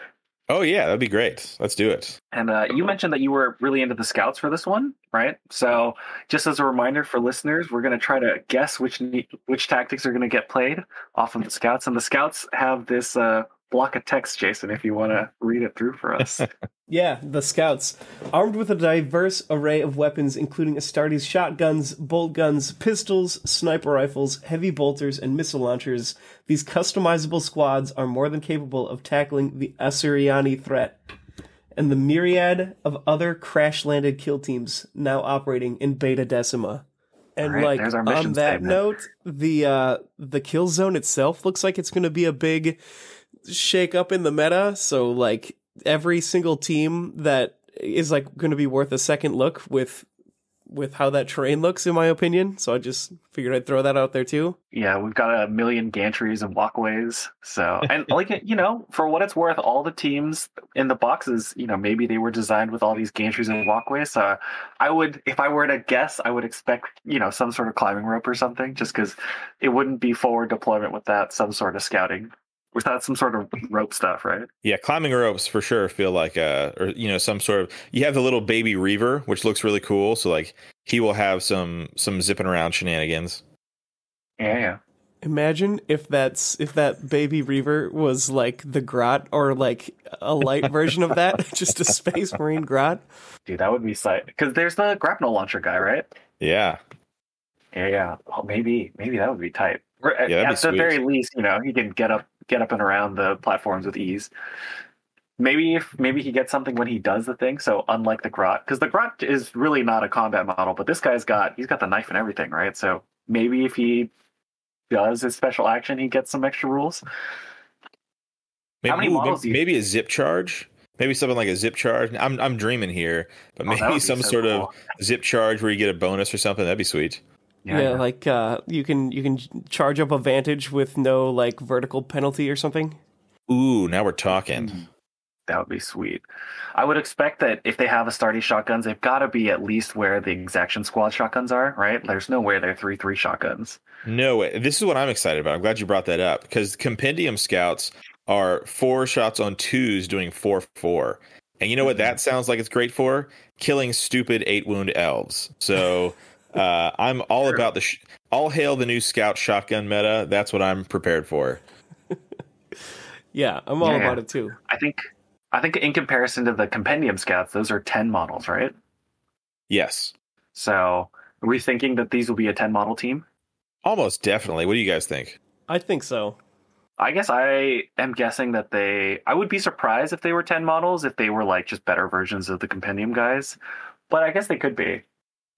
Oh yeah, that'd be great. Let's do it. And uh, you mentioned that you were really into the scouts for this one, right? So, just as a reminder for listeners, we're going to try to guess which which tactics are going to get played off of the scouts. And the scouts have this uh, block of text, Jason. If you want to read it through for us. Yeah, the scouts. Armed with a diverse array of weapons, including Astartes shotguns, bolt guns, pistols, sniper rifles, heavy bolters, and missile launchers, these customizable squads are more than capable of tackling the Asuryani threat and the myriad of other crash landed kill teams now operating in Beta Decima. And Alright, like on that statement. note, the uh the kill zone itself looks like it's gonna be a big shake up in the meta. So like every single team that is like going to be worth a second look with with how that terrain looks, in my opinion. So I just figured I'd throw that out there too. yeah, we've got a million gantries and walkways. So, and like you know, for what it's worth, all the teams in the boxes, you know, maybe they were designed with all these gantries and walkways. So, I would, if I were to guess, I would expect you know some sort of climbing rope or something, just because it wouldn't be forward deployment without some sort of scouting, without some sort of rope stuff, right? Yeah, climbing ropes for sure feel like uh or you know some sort of you have the little baby reaver which looks really cool so like he will have some some zipping around shenanigans. Yeah, yeah. Imagine if that's if that baby reaver was like the grot or like a light version of that, just a space marine grot. Dude, that would be sight. Because there's the grapnel launcher guy, right? Yeah. Yeah, yeah. Oh, maybe, maybe that would be tight. Or At, Yeah, be at the sweet. very least, you know, he can get up, get up and around the platforms with ease. Maybe if maybe he gets something when he does the thing. So unlike the grot, because the grot is really not a combat model, but this guy's got he's got the knife and everything, right? So maybe if he does his special action, he gets some extra rules. Maybe, How many ooh, models you- maybe a zip charge. Maybe something like a zip charge. I'm I'm dreaming here, but Oh, maybe be some so sort cool. of zip charge where you get a bonus or something. That'd be sweet. Yeah, like uh you can you can charge up a vantage with no like vertical penalty or something. Ooh, now we're talking. That would be sweet. I would expect that if they have a Astartes shotguns, they've got to be at least where the Exaction Squad shotguns are, right? There's no way they're three three shotguns. No way. This is what I'm excited about. I'm glad you brought that up because compendium scouts are four shots on twos doing four four. And you know what that sounds like it's great for? Killing stupid eight wound elves. So uh, I'm all Sure. about the sh- all hail the new scout shotgun meta. That's what I'm prepared for. Yeah, I'm all Yeah. about it too. I think I think in comparison to the compendium scouts, those are ten models, right? Yes, So are we thinking that these will be a ten model team? almost definitely. What do you guys think? I think so. I guess I am guessing that they I would be surprised if they were ten models, if they were like just better versions of the compendium guys. But I guess they could be.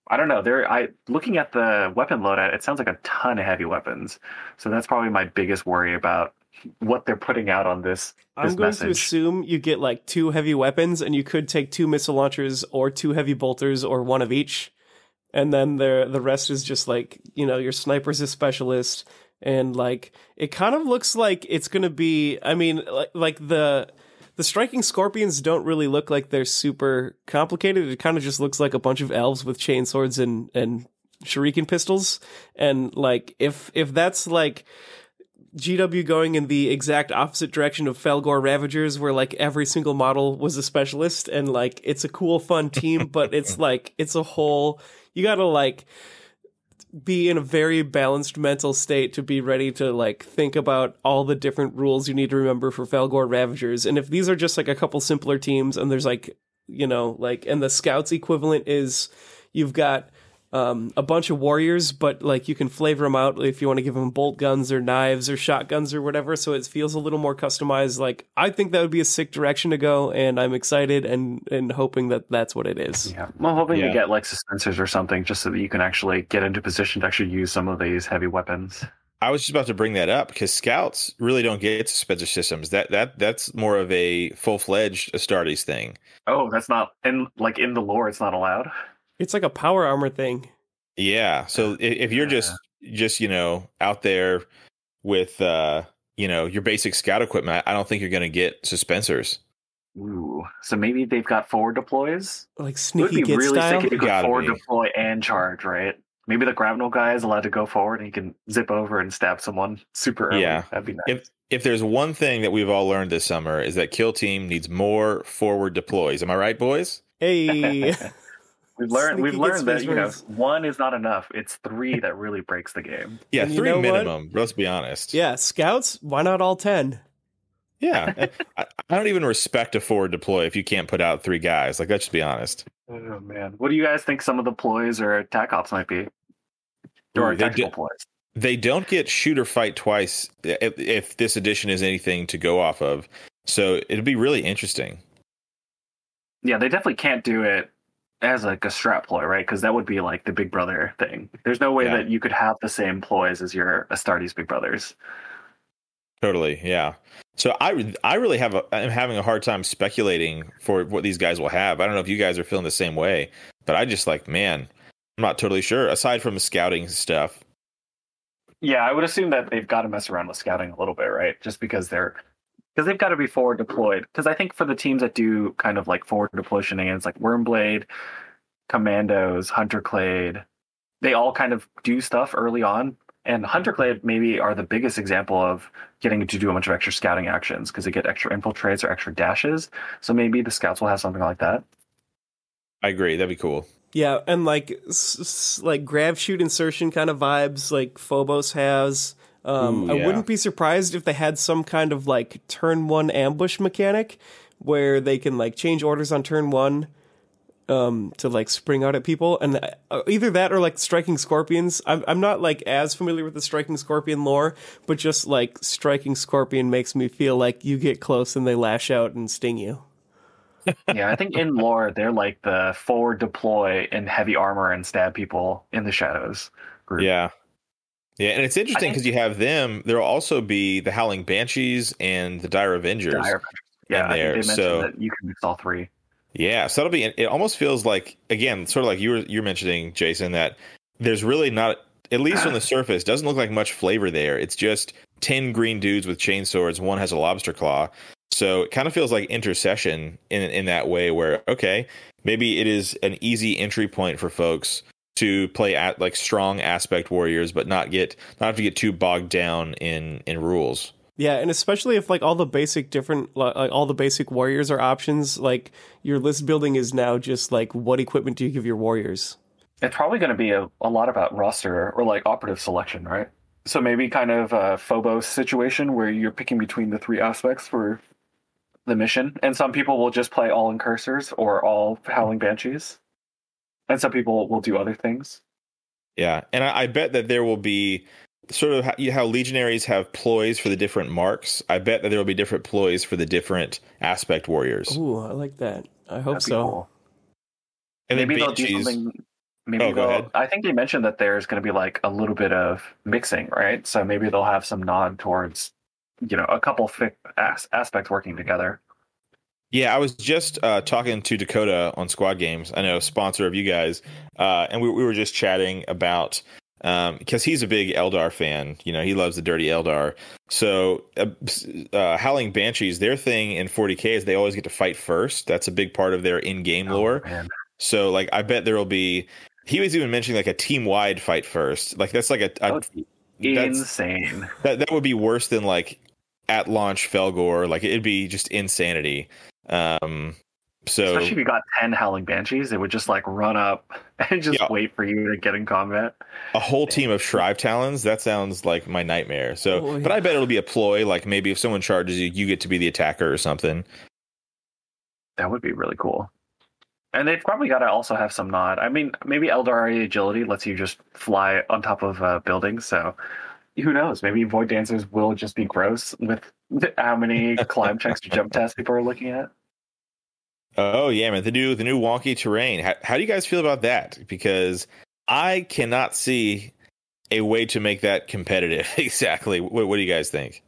I don't know. They're I looking at the weapon loadout, it sounds like a ton of heavy weapons. So that's probably my biggest worry about what they're putting out on this I'm going message. to assume you get like two heavy weapons and you could take two missile launchers or two heavy bolters or one of each. And then the the rest is just like, you know, your sniper's a specialist and like it kind of looks like it's going to be I mean like, like the the striking scorpions don't really look like they're super complicated. It kind of just looks like a bunch of elves with chain swords and and shuriken pistols and like if if that's like GW going in the exact opposite direction of Fellgor Ravagers, where like every single model was a specialist, and like it's a cool, fun team, but it's like it's a whole. You gotta like be in a very balanced mental state to be ready to like think about all the different rules you need to remember for Fellgor Ravagers. And if these are just like a couple simpler teams, and there's like you know like, and the scouts equivalent is you've got um, a bunch of warriors, but like you can flavor them out if you want to give them bolt guns or knives or shotguns or whatever. So it feels a little more customized. Like I think that would be a sick direction to go, and I'm excited and and hoping that that's what it is. Yeah, I'm hoping Yeah. to get like suspensors or something, just so that you can actually get into position to actually use some of these heavy weapons. I was just about to bring that up because scouts really don't get suspensor systems. That that that's more of a full fledged Astartes thing. Oh, that's not in like in the lore. It's not allowed. It's like a power armor thing. Yeah. So if you're just just you know out there with uh you know your basic scout equipment, I don't think you're going to get suspensors. Ooh, so maybe they've got forward deploys. Like It would sneaky be really style. sick if you could Gotta forward be. deploy and charge, right? Maybe the grapnel guy is allowed to go forward and he can zip over and stab someone super early. Yeah. That'd be nice. If if there's one thing that we've all learned this summer is that Kill Team needs more forward deploys. Am I right, boys? Hey, We've learned we've learned that you know one is not enough. It's three that really breaks the game. Yeah, And you three know what? minimum. Let's be honest. yeah, scouts. Why not all ten? Yeah. I, I don't even respect a forward deploy if you can't put out three guys. Like, let's just be honest. Oh man, what do you guys think some of the ploys or attack ops might be? Or Ooh, they tactical did- ploys? They don't get shoot or fight twice if, if this edition is anything to go off of. So it'd be really interesting. Yeah, they definitely can't do it as like a strap ploy, right? Because that would be like the Big Brother thing. There's no way Yeah. that you could have the same ploys as your Astartes Big Brothers. Totally, yeah. So I I really have a I'm having a hard time speculating for what these guys will have. I don't know if you guys are feeling the same way, but I just like man, I'm not totally sure. Aside from scouting stuff, Yeah, I would assume that they've got to mess around with scouting a little bit, right? Just because they're because they've got to be forward deployed. Because I think for the teams that do kind of like forward deploy shenanigans, like Wyrmblade, Commandos, Hunterclade, they all kind of do stuff early on. And Hunterclade maybe are the biggest example of getting to do a bunch of extra scouting actions because they get extra infiltrates or extra dashes. So maybe the scouts will have something like that. I agree. That'd be cool. Yeah, and like s- s- like grav chute insertion kind of vibes like Phobos has. Um, Ooh, I wouldn't be surprised if they had some kind of like turn one ambush mechanic where they can like change orders on turn one um, to like spring out at people, and uh, either that or like striking scorpions. I'm I'm not like as familiar with the striking scorpion lore, but just like striking scorpion makes me feel like you get close and they lash out and sting you. yeah, I think in lore they're like the forward deploy in heavy armor and stab people in the shadows. Group. Yeah. Yeah, and it's interesting because you have them. There'll also be the Howling Banshees and the Dire Avengers. Dire- Yeah, in I there, so- that you can mix all three. Yeah, so that'll be. It almost feels like again, sort of like you were you're mentioning, Jason, that there's really not, at least on the surface, doesn't look like much flavor there. It's just ten green dudes with chainswords. One has a lobster claw, so it kind of feels like intercession in in that way. Where okay, maybe it is an easy entry point for folks to play at like strong aspect warriors, but not get not have to get too bogged down in in rules. Yeah, and especially if like all the basic different like all the basic warriors are options, like your list building is now just like what equipment do you give your warriors? It's probably going to be a, a lot about roster or like operative selection, right? So maybe kind of a Phobos situation where you're picking between the three aspects for the mission, and some people will just play all incursors or all Howling Banshees, and some people will do other things. Yeah, and I, I bet that there will be sort of how, how legionaries have ploys for the different marks. I bet that there will be different ploys for the different aspect warriors. Ooh, I like that. I hope That'd so. cool. and then maybe they'll do banshees. something. Maybe Oh, go they'll. ahead. I think they mentioned that there's going to be like a little bit of mixing, right? So maybe they'll have some nod towards, you know, a couple fi- as- aspects working together. Yeah, I was just uh, talking to Dakota on Squad Games. I know, sponsor of you guys, uh, and we, we were just chatting about because he's a big Eldar fan. You know, he loves the dirty Eldar. So, uh, uh, Howling Banshees, their thing in 40k is they always get to fight first. That's a big part of their in-game lore. Oh, man. So, like, I bet there will be. He was even mentioning like a team-wide fight first. Like that's like a, That a would be that's- insane. that that would be worse than like at launch Fellgor. Like it'd be just insanity. Um, so Especially if you got ten Howling Banshees, it would just like run up and just Yeah. wait for you to get in combat. a whole team of Shrive Talons, that sounds like my nightmare. So, Oh, but. I bet it'll be a ploy. Like maybe if someone charges you, you get to be the attacker or something. That would be really cool. And they've probably got to also have some nod. I mean, maybe Eldari agility lets you just fly on top of uh, buildings. So who knows? Maybe Void Dancers will just be gross with how many climb checks or jump tests people are looking at. Oh yeah, man. The new the new wonky terrain. How, how do you guys feel about that? Because I cannot see a way to make that competitive. exactly. What, what do you guys think?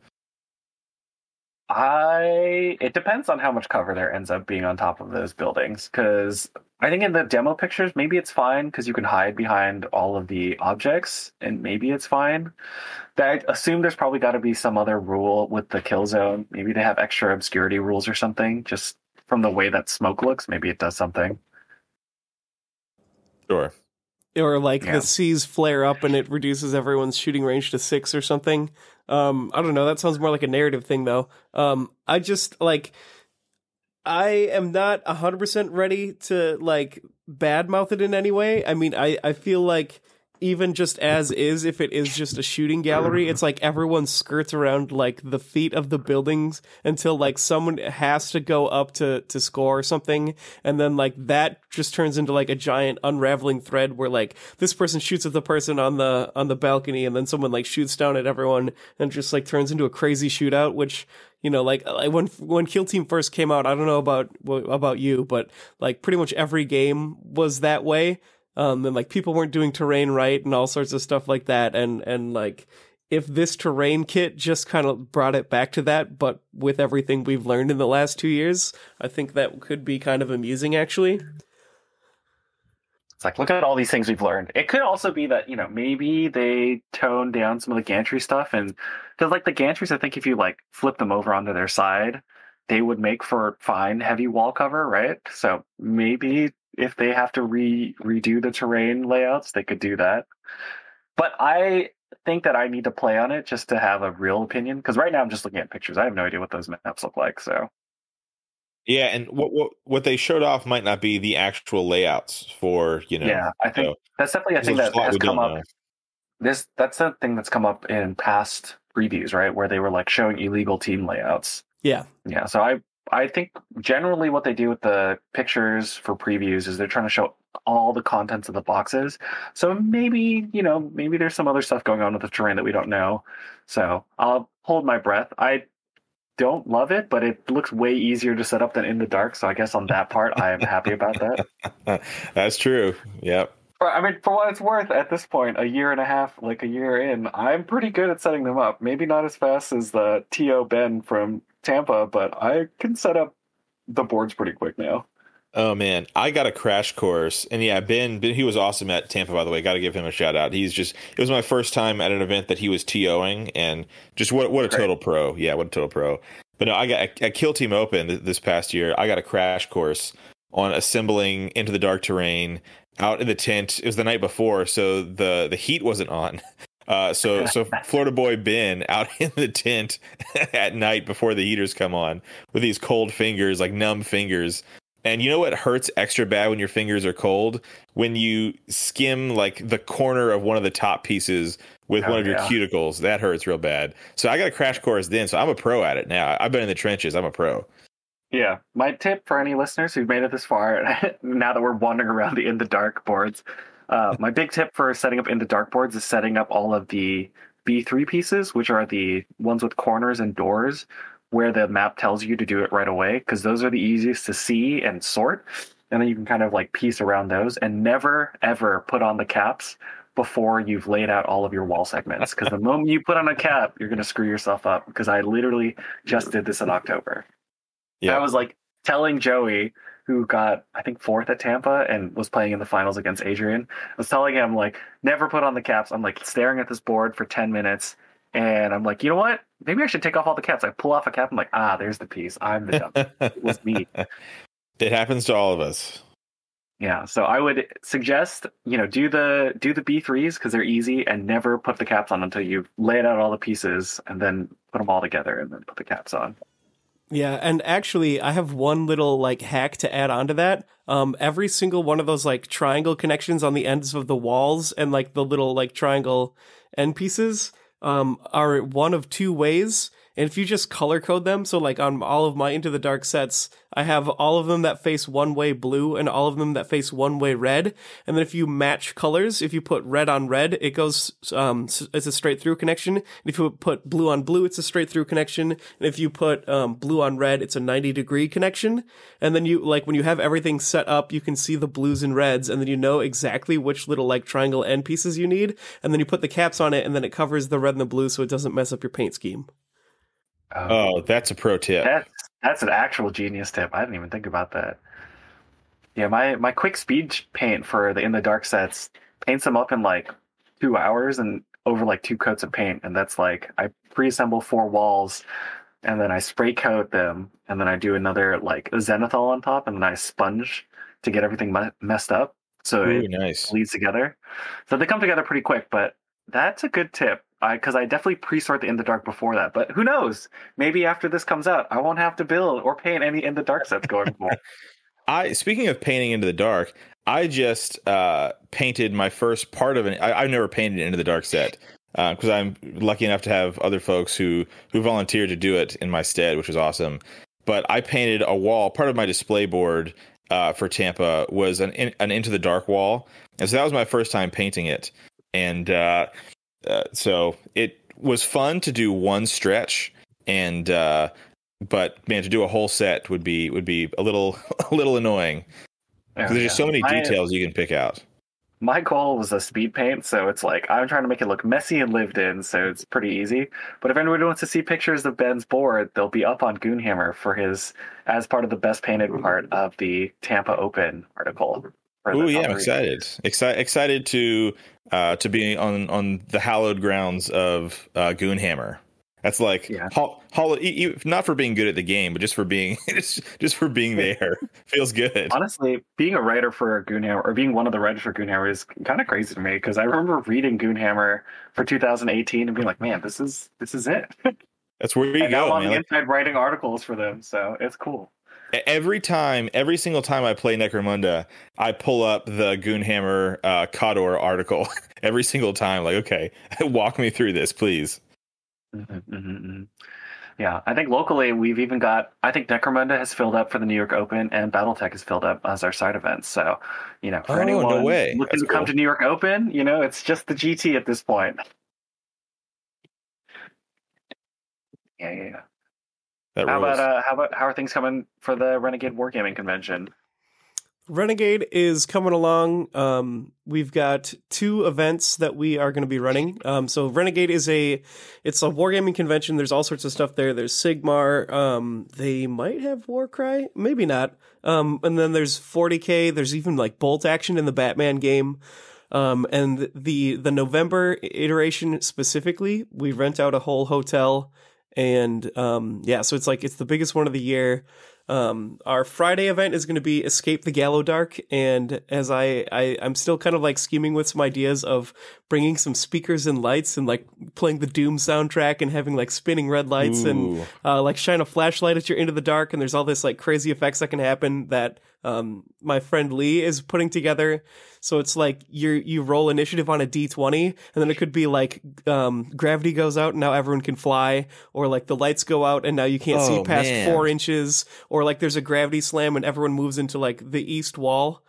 I it depends on how much cover there ends up being on top of those buildings because I think in the demo pictures maybe it's fine because you can hide behind all of the objects and maybe it's fine. That I assume there's probably got to be some other rule with the kill zone. Maybe they have extra obscurity rules or something. Just from the way that smoke looks, maybe it does something. Sure. or like Yeah. the seas flare up and it reduces everyone's shooting range to six or something. Um, I don't know. That sounds more like a narrative thing, though. Um, I just like. I am not 100% ready to like badmouth it in any way. I mean, I, I feel like even just as is, if it is just a shooting gallery, it's like everyone skirts around like the feet of the buildings until like someone has to go up to, to score or something. And then like that just turns into like a giant unraveling thread where like this person shoots at the person on the, on the balcony and then someone like shoots down at everyone and just like turns into a crazy shootout, which you know, like, like when when Kill Team first came out, I don't know about about you, but like pretty much every game was that way. Um, and like people weren't doing terrain right and all sorts of stuff like that. And and like if this terrain kit just kind of brought it back to that, but with everything we've learned in the last two years, I think that could be kind of amusing actually. It's like, look at all these things we've learned. It could also be that, you know, maybe they toned down some of the gantry stuff. And because, like, the gantries, I think if you, like, flip them over onto their side, they would make for fine heavy wall cover, right? So maybe if they have to re redo the terrain layouts, they could do that. But I think that I need to play on it just to have a real opinion. Because right now I'm just looking at pictures. I have no idea what those maps look like. So Yeah, and what what what they showed off might not be the actual layouts for you know. yeah, I think so that's definitely a thing there's that has come up know. this that's the thing that's come up in past previews, right? Where they were like showing illegal team layouts. Yeah. Yeah. So I I think generally what they do with the pictures for previews is they're trying to show all the contents of the boxes. So maybe, you know, maybe there's some other stuff going on with the terrain that we don't know. So I'll hold my breath. I don't love it, but it looks way easier to set up than in the dark. So I guess on that part, I am happy about that. That's true. Yep. I mean, for what it's worth, at this point, a year and a half, like a year in, I'm pretty good at setting them up. Maybe not as fast as the T.O. Ben from Tampa, but I can set up the boards pretty quick now. Oh man, I got a crash course, and yeah, Ben, ben, he was awesome at Tampa. By the way, got to give him a shout out. He's just it was my first time at an event that he was toing, and just what what a Great. total pro. Yeah, what a total pro. But no, I got at Kill Team Open this past year. I got a crash course on assembling into the dark terrain out in the tent. It was the night before, so the the heat wasn't on. Uh, so so Florida boy Ben out in the tent at night before the heaters come on with these cold fingers, like numb fingers. And you know what hurts extra bad when your fingers are cold? When you skim like the corner of one of the top pieces with Oh, one of your cuticles. That hurts real bad. So I got a crash course then. So I'm a pro at it now. I've been in the trenches. I'm a pro. Yeah. My tip for any listeners who've made it this far, now that we're wandering around the in the dark boards, uh, my big tip for setting up in the dark boards is setting up all of the B3 pieces, which are the ones with corners and doors where the map tells you to do it right away, because those are the easiest to see and sort. And then you can kind of like piece around those and never, ever put on the caps before you've laid out all of your wall segments. Because the moment you put on a cap, you're going to screw yourself up. Because I literally just did this in October. Yeah. I was like telling Joey, who got I think fourth at Tampa and was playing in the finals against Adrian. I was telling him like never put on the caps. I'm like staring at this board for ten minutes, and I'm like, you know what? Maybe I should take off all the caps. I pull off a cap. I'm like, ah, there's the piece. I'm the dumb. it was me. It happens to all of us. Yeah. So I would suggest you know do the do the B threes because they're easy and never put the caps on until you've laid out all the pieces and then put them all together and then put the caps on. Yeah, and actually, I have one little like hack to add on to that. Um, every single one of those like triangle connections on the ends of the walls and like the little like triangle end pieces um, are one of two ways. And if you just color code them, so like on all of my Into the Dark sets, I have all of them that face one way blue and all of them that face one way red. And then if you match colors, if you put red on red, it goes, um, it's a straight through connection. And if you put blue on blue, it's a straight through connection. And if you put, um, blue on red, it's a 90 degree connection. And then you, like, when you have everything set up, you can see the blues and reds, and then you know exactly which little, like, triangle end pieces you need. And then you put the caps on it, and then it covers the red and the blue so it doesn't mess up your paint scheme. Um, oh, that's a pro tip. That's that's an actual genius tip. I didn't even think about that. Yeah, my my quick speed paint for the in the dark sets paints them up in like two hours and over like two coats of paint, and that's like I pre-assemble four walls, and then I spray coat them, and then I do another like zenithal on top, and then I sponge to get everything me- messed up. so Ooh, it nice. leads together. So they come together pretty quick, but that's a good tip. Because I, definitely pre-sort the in the dark before that, but who knows? Maybe after this comes out, I won't have to build or paint any in the dark sets going forward. I speaking of painting into the dark, I just uh, painted my first part of it. I've never painted into the dark set because uh, I'm lucky enough to have other folks who who volunteered to do it in my stead, which was awesome. But I painted a wall. Part of my display board uh, for Tampa was an an into the dark wall, and so that was my first time painting it. And uh, so it was fun to do one stretch, and uh, but man, to do a whole set would be would be a little a little annoying. Oh, there's yeah. just so many details you can pick out. my goal was a speed paint, so it's like I'm trying to make it look messy and lived in, so it's pretty easy. But if anyone wants to see pictures of Ben's board, they'll be up on Goonhammer for his as part of the best painted part of the Tampa Open article. Oh yeah, I'm excited. Excited excited to uh to be on on the hallowed grounds of uh Goonhammer. That's like Yeah. e- e- not for being good at the game, but just for being just just for being there. Feels good. Honestly, being a writer for Goonhammer or being one of the writers for Goonhammer is kind of crazy to me because I remember reading Goonhammer for 2018 and being like, "Man, this is this is it." That's where you and now go, I'm on man. the inside writing articles for them, so it's cool. Every time, every single time I play Necromunda, I pull up the Goonhammer uh Cawdor article every single time. Like, okay, walk me through this, please. Mhm, mhm, mhm. Yeah, I think locally we've even got. I think Necromunda has filled up for the New York Open, and BattleTech has filled up as our side events. So, you know, for Oh, no anyone way. looking That's to come to New York Open, you know, it's just the GT at this point. Yeah, yeah. yeah. That How rules. about uh, how about how are things coming for the Renegade Wargaming convention? Renegade is coming along. Um, we've got two events that we are going to be running. Um, so Renegade is a, it's a wargaming convention. There's all sorts of stuff there. There's Sigmar. Um, they might have Warcry, maybe not. Um, and then there's 40k. There's even like bolt action in the Batman game. Um, and the the November iteration specifically, we rent out a whole hotel, and um, yeah, so it's like it's the biggest one of the year. Um, our Friday event is going to be Escape the Gallow Dark, and as I, I I'm still kind of like scheming with some ideas of bringing some speakers and lights and like playing the Doom soundtrack and having like spinning red lights and uh, like shine a flashlight at your into the dark, and there's all this like crazy effects that can happen that um my friend Lee is putting together. So it's like you you roll initiative on a d20, and then it could be like um, gravity goes out and now everyone can fly, or like the lights go out and now you can't see Oh, past man. four inches, or like there's a gravity slam and everyone moves into like the east wall.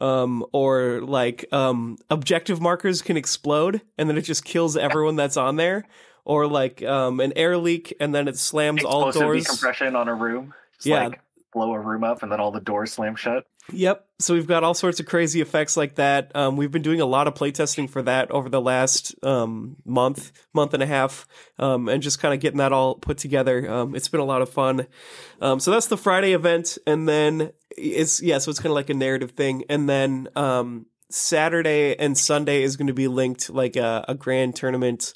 Um, or like um, objective markers can explode and then it just kills everyone that's on there, or like um, an air leak and then it slams all Explosive doors. decompression on a room. Just Yeah. like blow a room up and then all the doors slam shut. Yep. So we've got all sorts of crazy effects like that. Um, we've been doing a lot of playtesting for that over the last um, month, month and a half, um, and just kind of getting that all put together. Um, it's been a lot of fun. Um, so that's the Friday event, and then it's yeah, so it's kind of like a narrative thing, and then um, Saturday and Sunday is going to be linked like a, a grand tournament.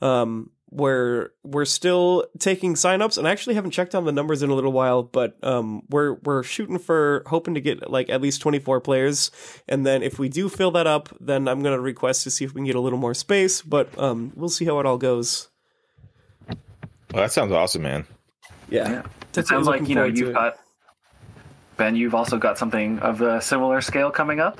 Um, where we're still taking signups and I actually haven't checked on the numbers in a little while, but um we're we're shooting for hoping to get like at least 24 players and then if we do fill that up, then I'm going to request to see if we can get a little more space, but um we'll see how it all goes. Well, that sounds awesome, man. Yeah. It sounds like you know you've it. got Ben. You've also got something of a similar scale coming up.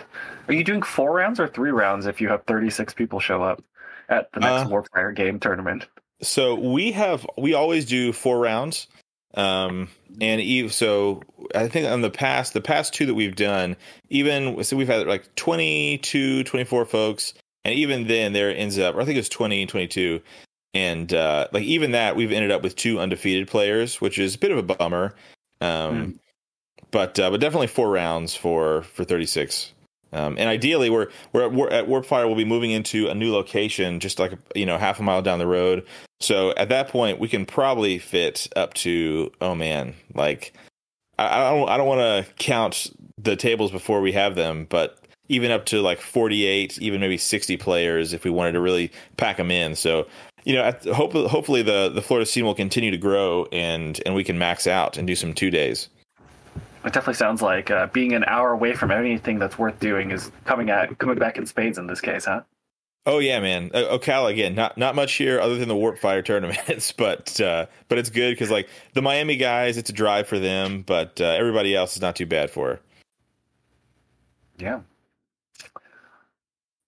Are you doing four rounds or three rounds if you have thirty six people show up at the next Uh, Warpfire game tournament? So we have we always do four rounds. Um and Eve so I think on the past the past two that we've done even so we've had like 22 24 folks and even then there ends up or I think it was 20 and 22 and uh like even that we've ended up with two undefeated players which is a bit of a bummer. Um but uh, but definitely four rounds for for 36 um, and ideally, we're we're at, War- at Warpfire. We'll be moving into a new location, just like you know half a mile down the road. So at that point, we can probably fit up to oh man, like I, I don't I don't want to count the tables before we have them, but even up to like 48, even maybe 60 players if we wanted to really pack them in. So you know, at, hope, hopefully the the Florida scene will continue to grow and and we can max out and do some two days. It definitely sounds like uh, being an hour away from anything that's worth doing is coming at coming back in spades in this case, huh? Oh yeah, man. Ocala again. Not not much here other than the Warp Fire tournaments, but uh, but it's good because like the Miami guys, it's a drive for them, but uh, everybody else is not too bad for. Yeah.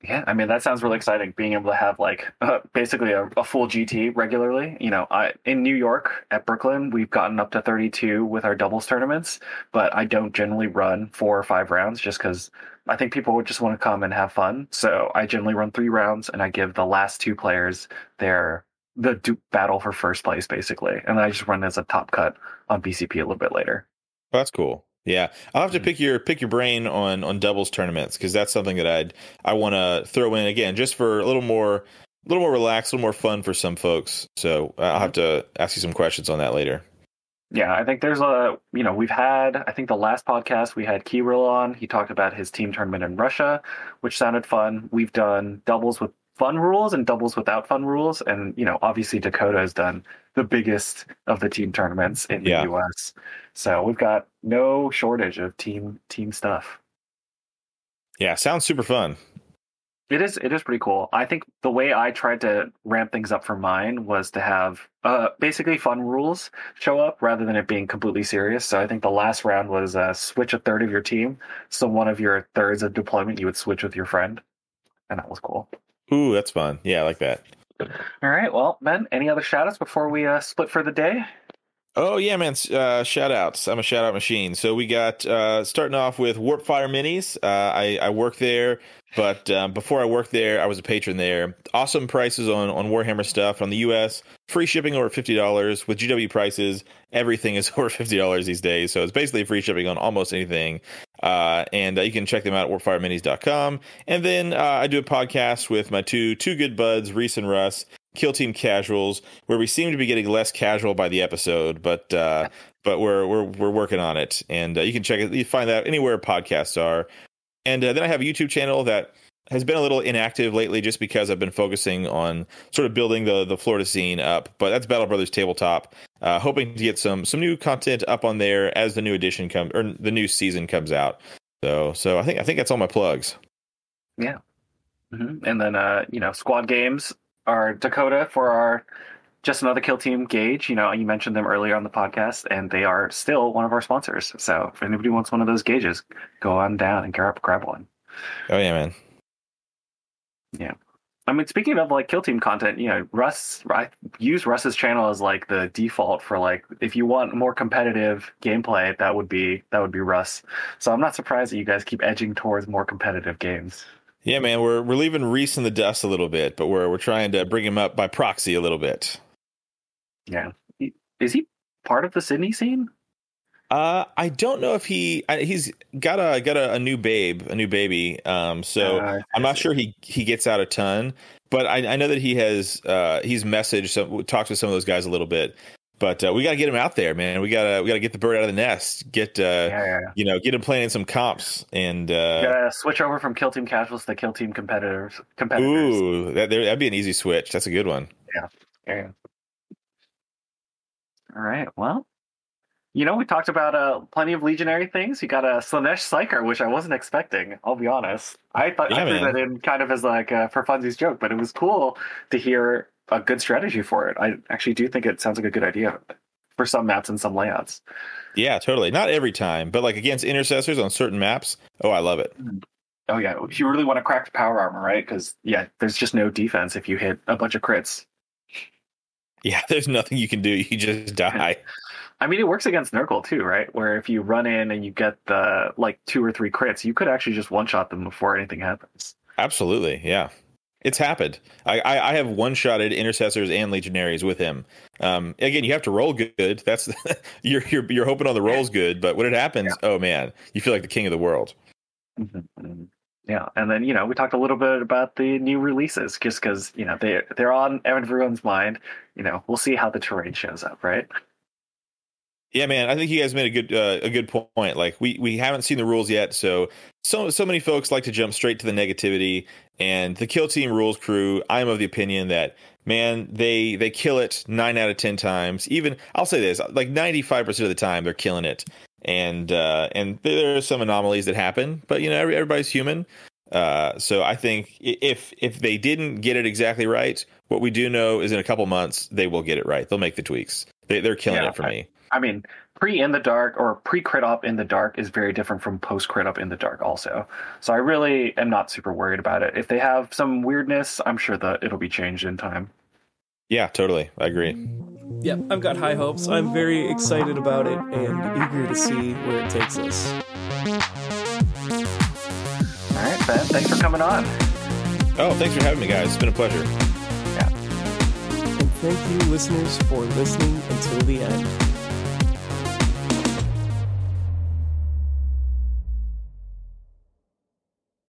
Yeah, I mean that sounds really exciting. Being able to have like uh, basically a, a, full GT regularly. You know, I in New York at Brooklyn, we've gotten up to 32 with our doubles tournaments, but I don't generally run four or five rounds just because I think people would just want to come and have fun. So I generally run three rounds, and I give the last two players their the battle for first place basically, and I just run as a top cut on BCP a little bit later. That's cool. Yeah, I'll have to mm-hmm. pick your pick your brain on on doubles tournaments because that's something that I'd I want to throw in again just for a little more a little more relaxed, a little more fun for some folks. So I'll have to ask you some questions on that later. Yeah, I think there's a you know we've had I think the last podcast we had Kirill on. He talked about his team tournament in Russia, which sounded fun. We've done doubles with fun rules and doubles without fun rules, and you know obviously Dakota has done the biggest of the team tournaments in the. US. So we've got no shortage of team team stuff. Yeah, sounds super fun. It is it is pretty cool. I think the way I tried to ramp things up for mine was to have uh, basically fun rules show up rather than it being completely serious. So I think the last round was uh, switch a third of your team. So one of your thirds of deployment you would switch with your friend, and that was cool. Ooh, that's fun. Yeah, I like that. All right. Well, Ben, any other shout outs before we uh, split for the day? Oh yeah, man! Uh, shout outs. I'm a shout out machine. So we got uh, starting off with Warp Fire Minis. Uh, I, I work there, but um, before I worked there, I was a patron there. Awesome prices on on Warhammer stuff on the U.S. Free shipping over fifty dollars with GW prices. Everything is over fifty dollars these days, so it's basically free shipping on almost anything. Uh, and uh, you can check them out at warpfireminis.com. And then uh, I do a podcast with my two two good buds, Reese and Russ. Kill Team Casuals, where we seem to be getting less casual by the episode, but uh, but we're we're we're working on it, and uh, you can check it. You find that anywhere podcasts are, and uh, then I have a YouTube channel that has been a little inactive lately, just because I've been focusing on sort of building the the Florida scene up. But that's Battle Brothers Tabletop. Uh, hoping to get some some new content up on there as the new edition comes or the new season comes out. So so I think I think that's all my plugs. Yeah. Mm-hmm. And then, uh, you know, squad games our Dakota for our just another kill team gauge. You know, you mentioned them earlier on the podcast, and they are still one of our sponsors. So if anybody wants one of those gauges, go on down and grab grab one. Oh yeah, man. Yeah. I mean, speaking of like kill team content, you know, Russ, I use Russ's channel as like the default for like if you want more competitive gameplay, that would be that would be Russ. So I'm not surprised that you guys keep edging towards more competitive games. Yeah, man, we're we're leaving Reese in the dust a little bit, but we're we're trying to bring him up by proxy a little bit. Yeah, is he part of the Sydney scene? Uh, I don't know if he he's got a got a, a new babe, a new baby. Um, so uh, I'm not sure he he gets out a ton, but I, I know that he has uh he's messaged some talked to some of those guys a little bit. But uh, we got to get him out there, man. We gotta we gotta get the bird out of the nest. Get uh, yeah, you know, get him playing in some comps and uh, yeah, switch over from kill team casuals to kill team competitors. Competitors. Ooh, that that'd be an easy switch. That's a good one. Yeah. Yeah. All right. Well, you know, we talked about uh, plenty of legionary things. You got a Slaanesh Psyker, which I wasn't expecting. I'll be honest. I thought yeah, I threw that in kind of as like uh, for funsies joke, but it was cool to hear a good strategy for it. I actually do think it sounds like a good idea for some maps and some layouts. Yeah, totally. Not every time, but like against intercessors on certain maps. Oh, I love it. Hmm. Oh yeah, if you really want to crack the power armor, right? Because yeah, there's just no defense if you hit a bunch of crits. Yeah, there's nothing you can do. You just die. I mean, it works against Nurgle too, right? Where if you run in and you get the like two or three crits, you could actually just one shot them before anything happens. Absolutely, yeah. It's happened. I, I, I have one shotted intercessors and legionaries with him. Um, again, you have to roll good. That's you're, you're you're hoping on the rolls good, but when it happens, yeah. oh man, you feel like the king of the world. Mm-hmm. Yeah, and then you know we talked a little bit about the new releases, just because you know they they're on everyone's mind. You know, we'll see how the terrain shows up, right? Yeah, man, I think you guys made a good uh, a good point. Like we we haven't seen the rules yet, so so so many folks like to jump straight to the negativity. And the Kill Team rules crew, I'm of the opinion that man, they they kill it nine out of ten times. Even I'll say this, like 95 percent of the time, they're killing it. And uh, and there are some anomalies that happen, but you know every, everybody's human. Uh, so I think if if they didn't get it exactly right, what we do know is in a couple months they will get it right. They'll make the tweaks. They, they're killing Yeah, it for me. I mean, pre in the dark or pre crit up in the dark is very different from post crit up in the dark, also. So I really am not super worried about it. If they have some weirdness, I'm sure that it'll be changed in time. Yeah, totally. I agree. Yep, I've got high hopes. I'm very excited about it and eager to see where it takes us. All right, Ben, thanks for coming on. Oh, thanks for having me, guys. It's been a pleasure. Yeah. And thank you, listeners, for listening until the end.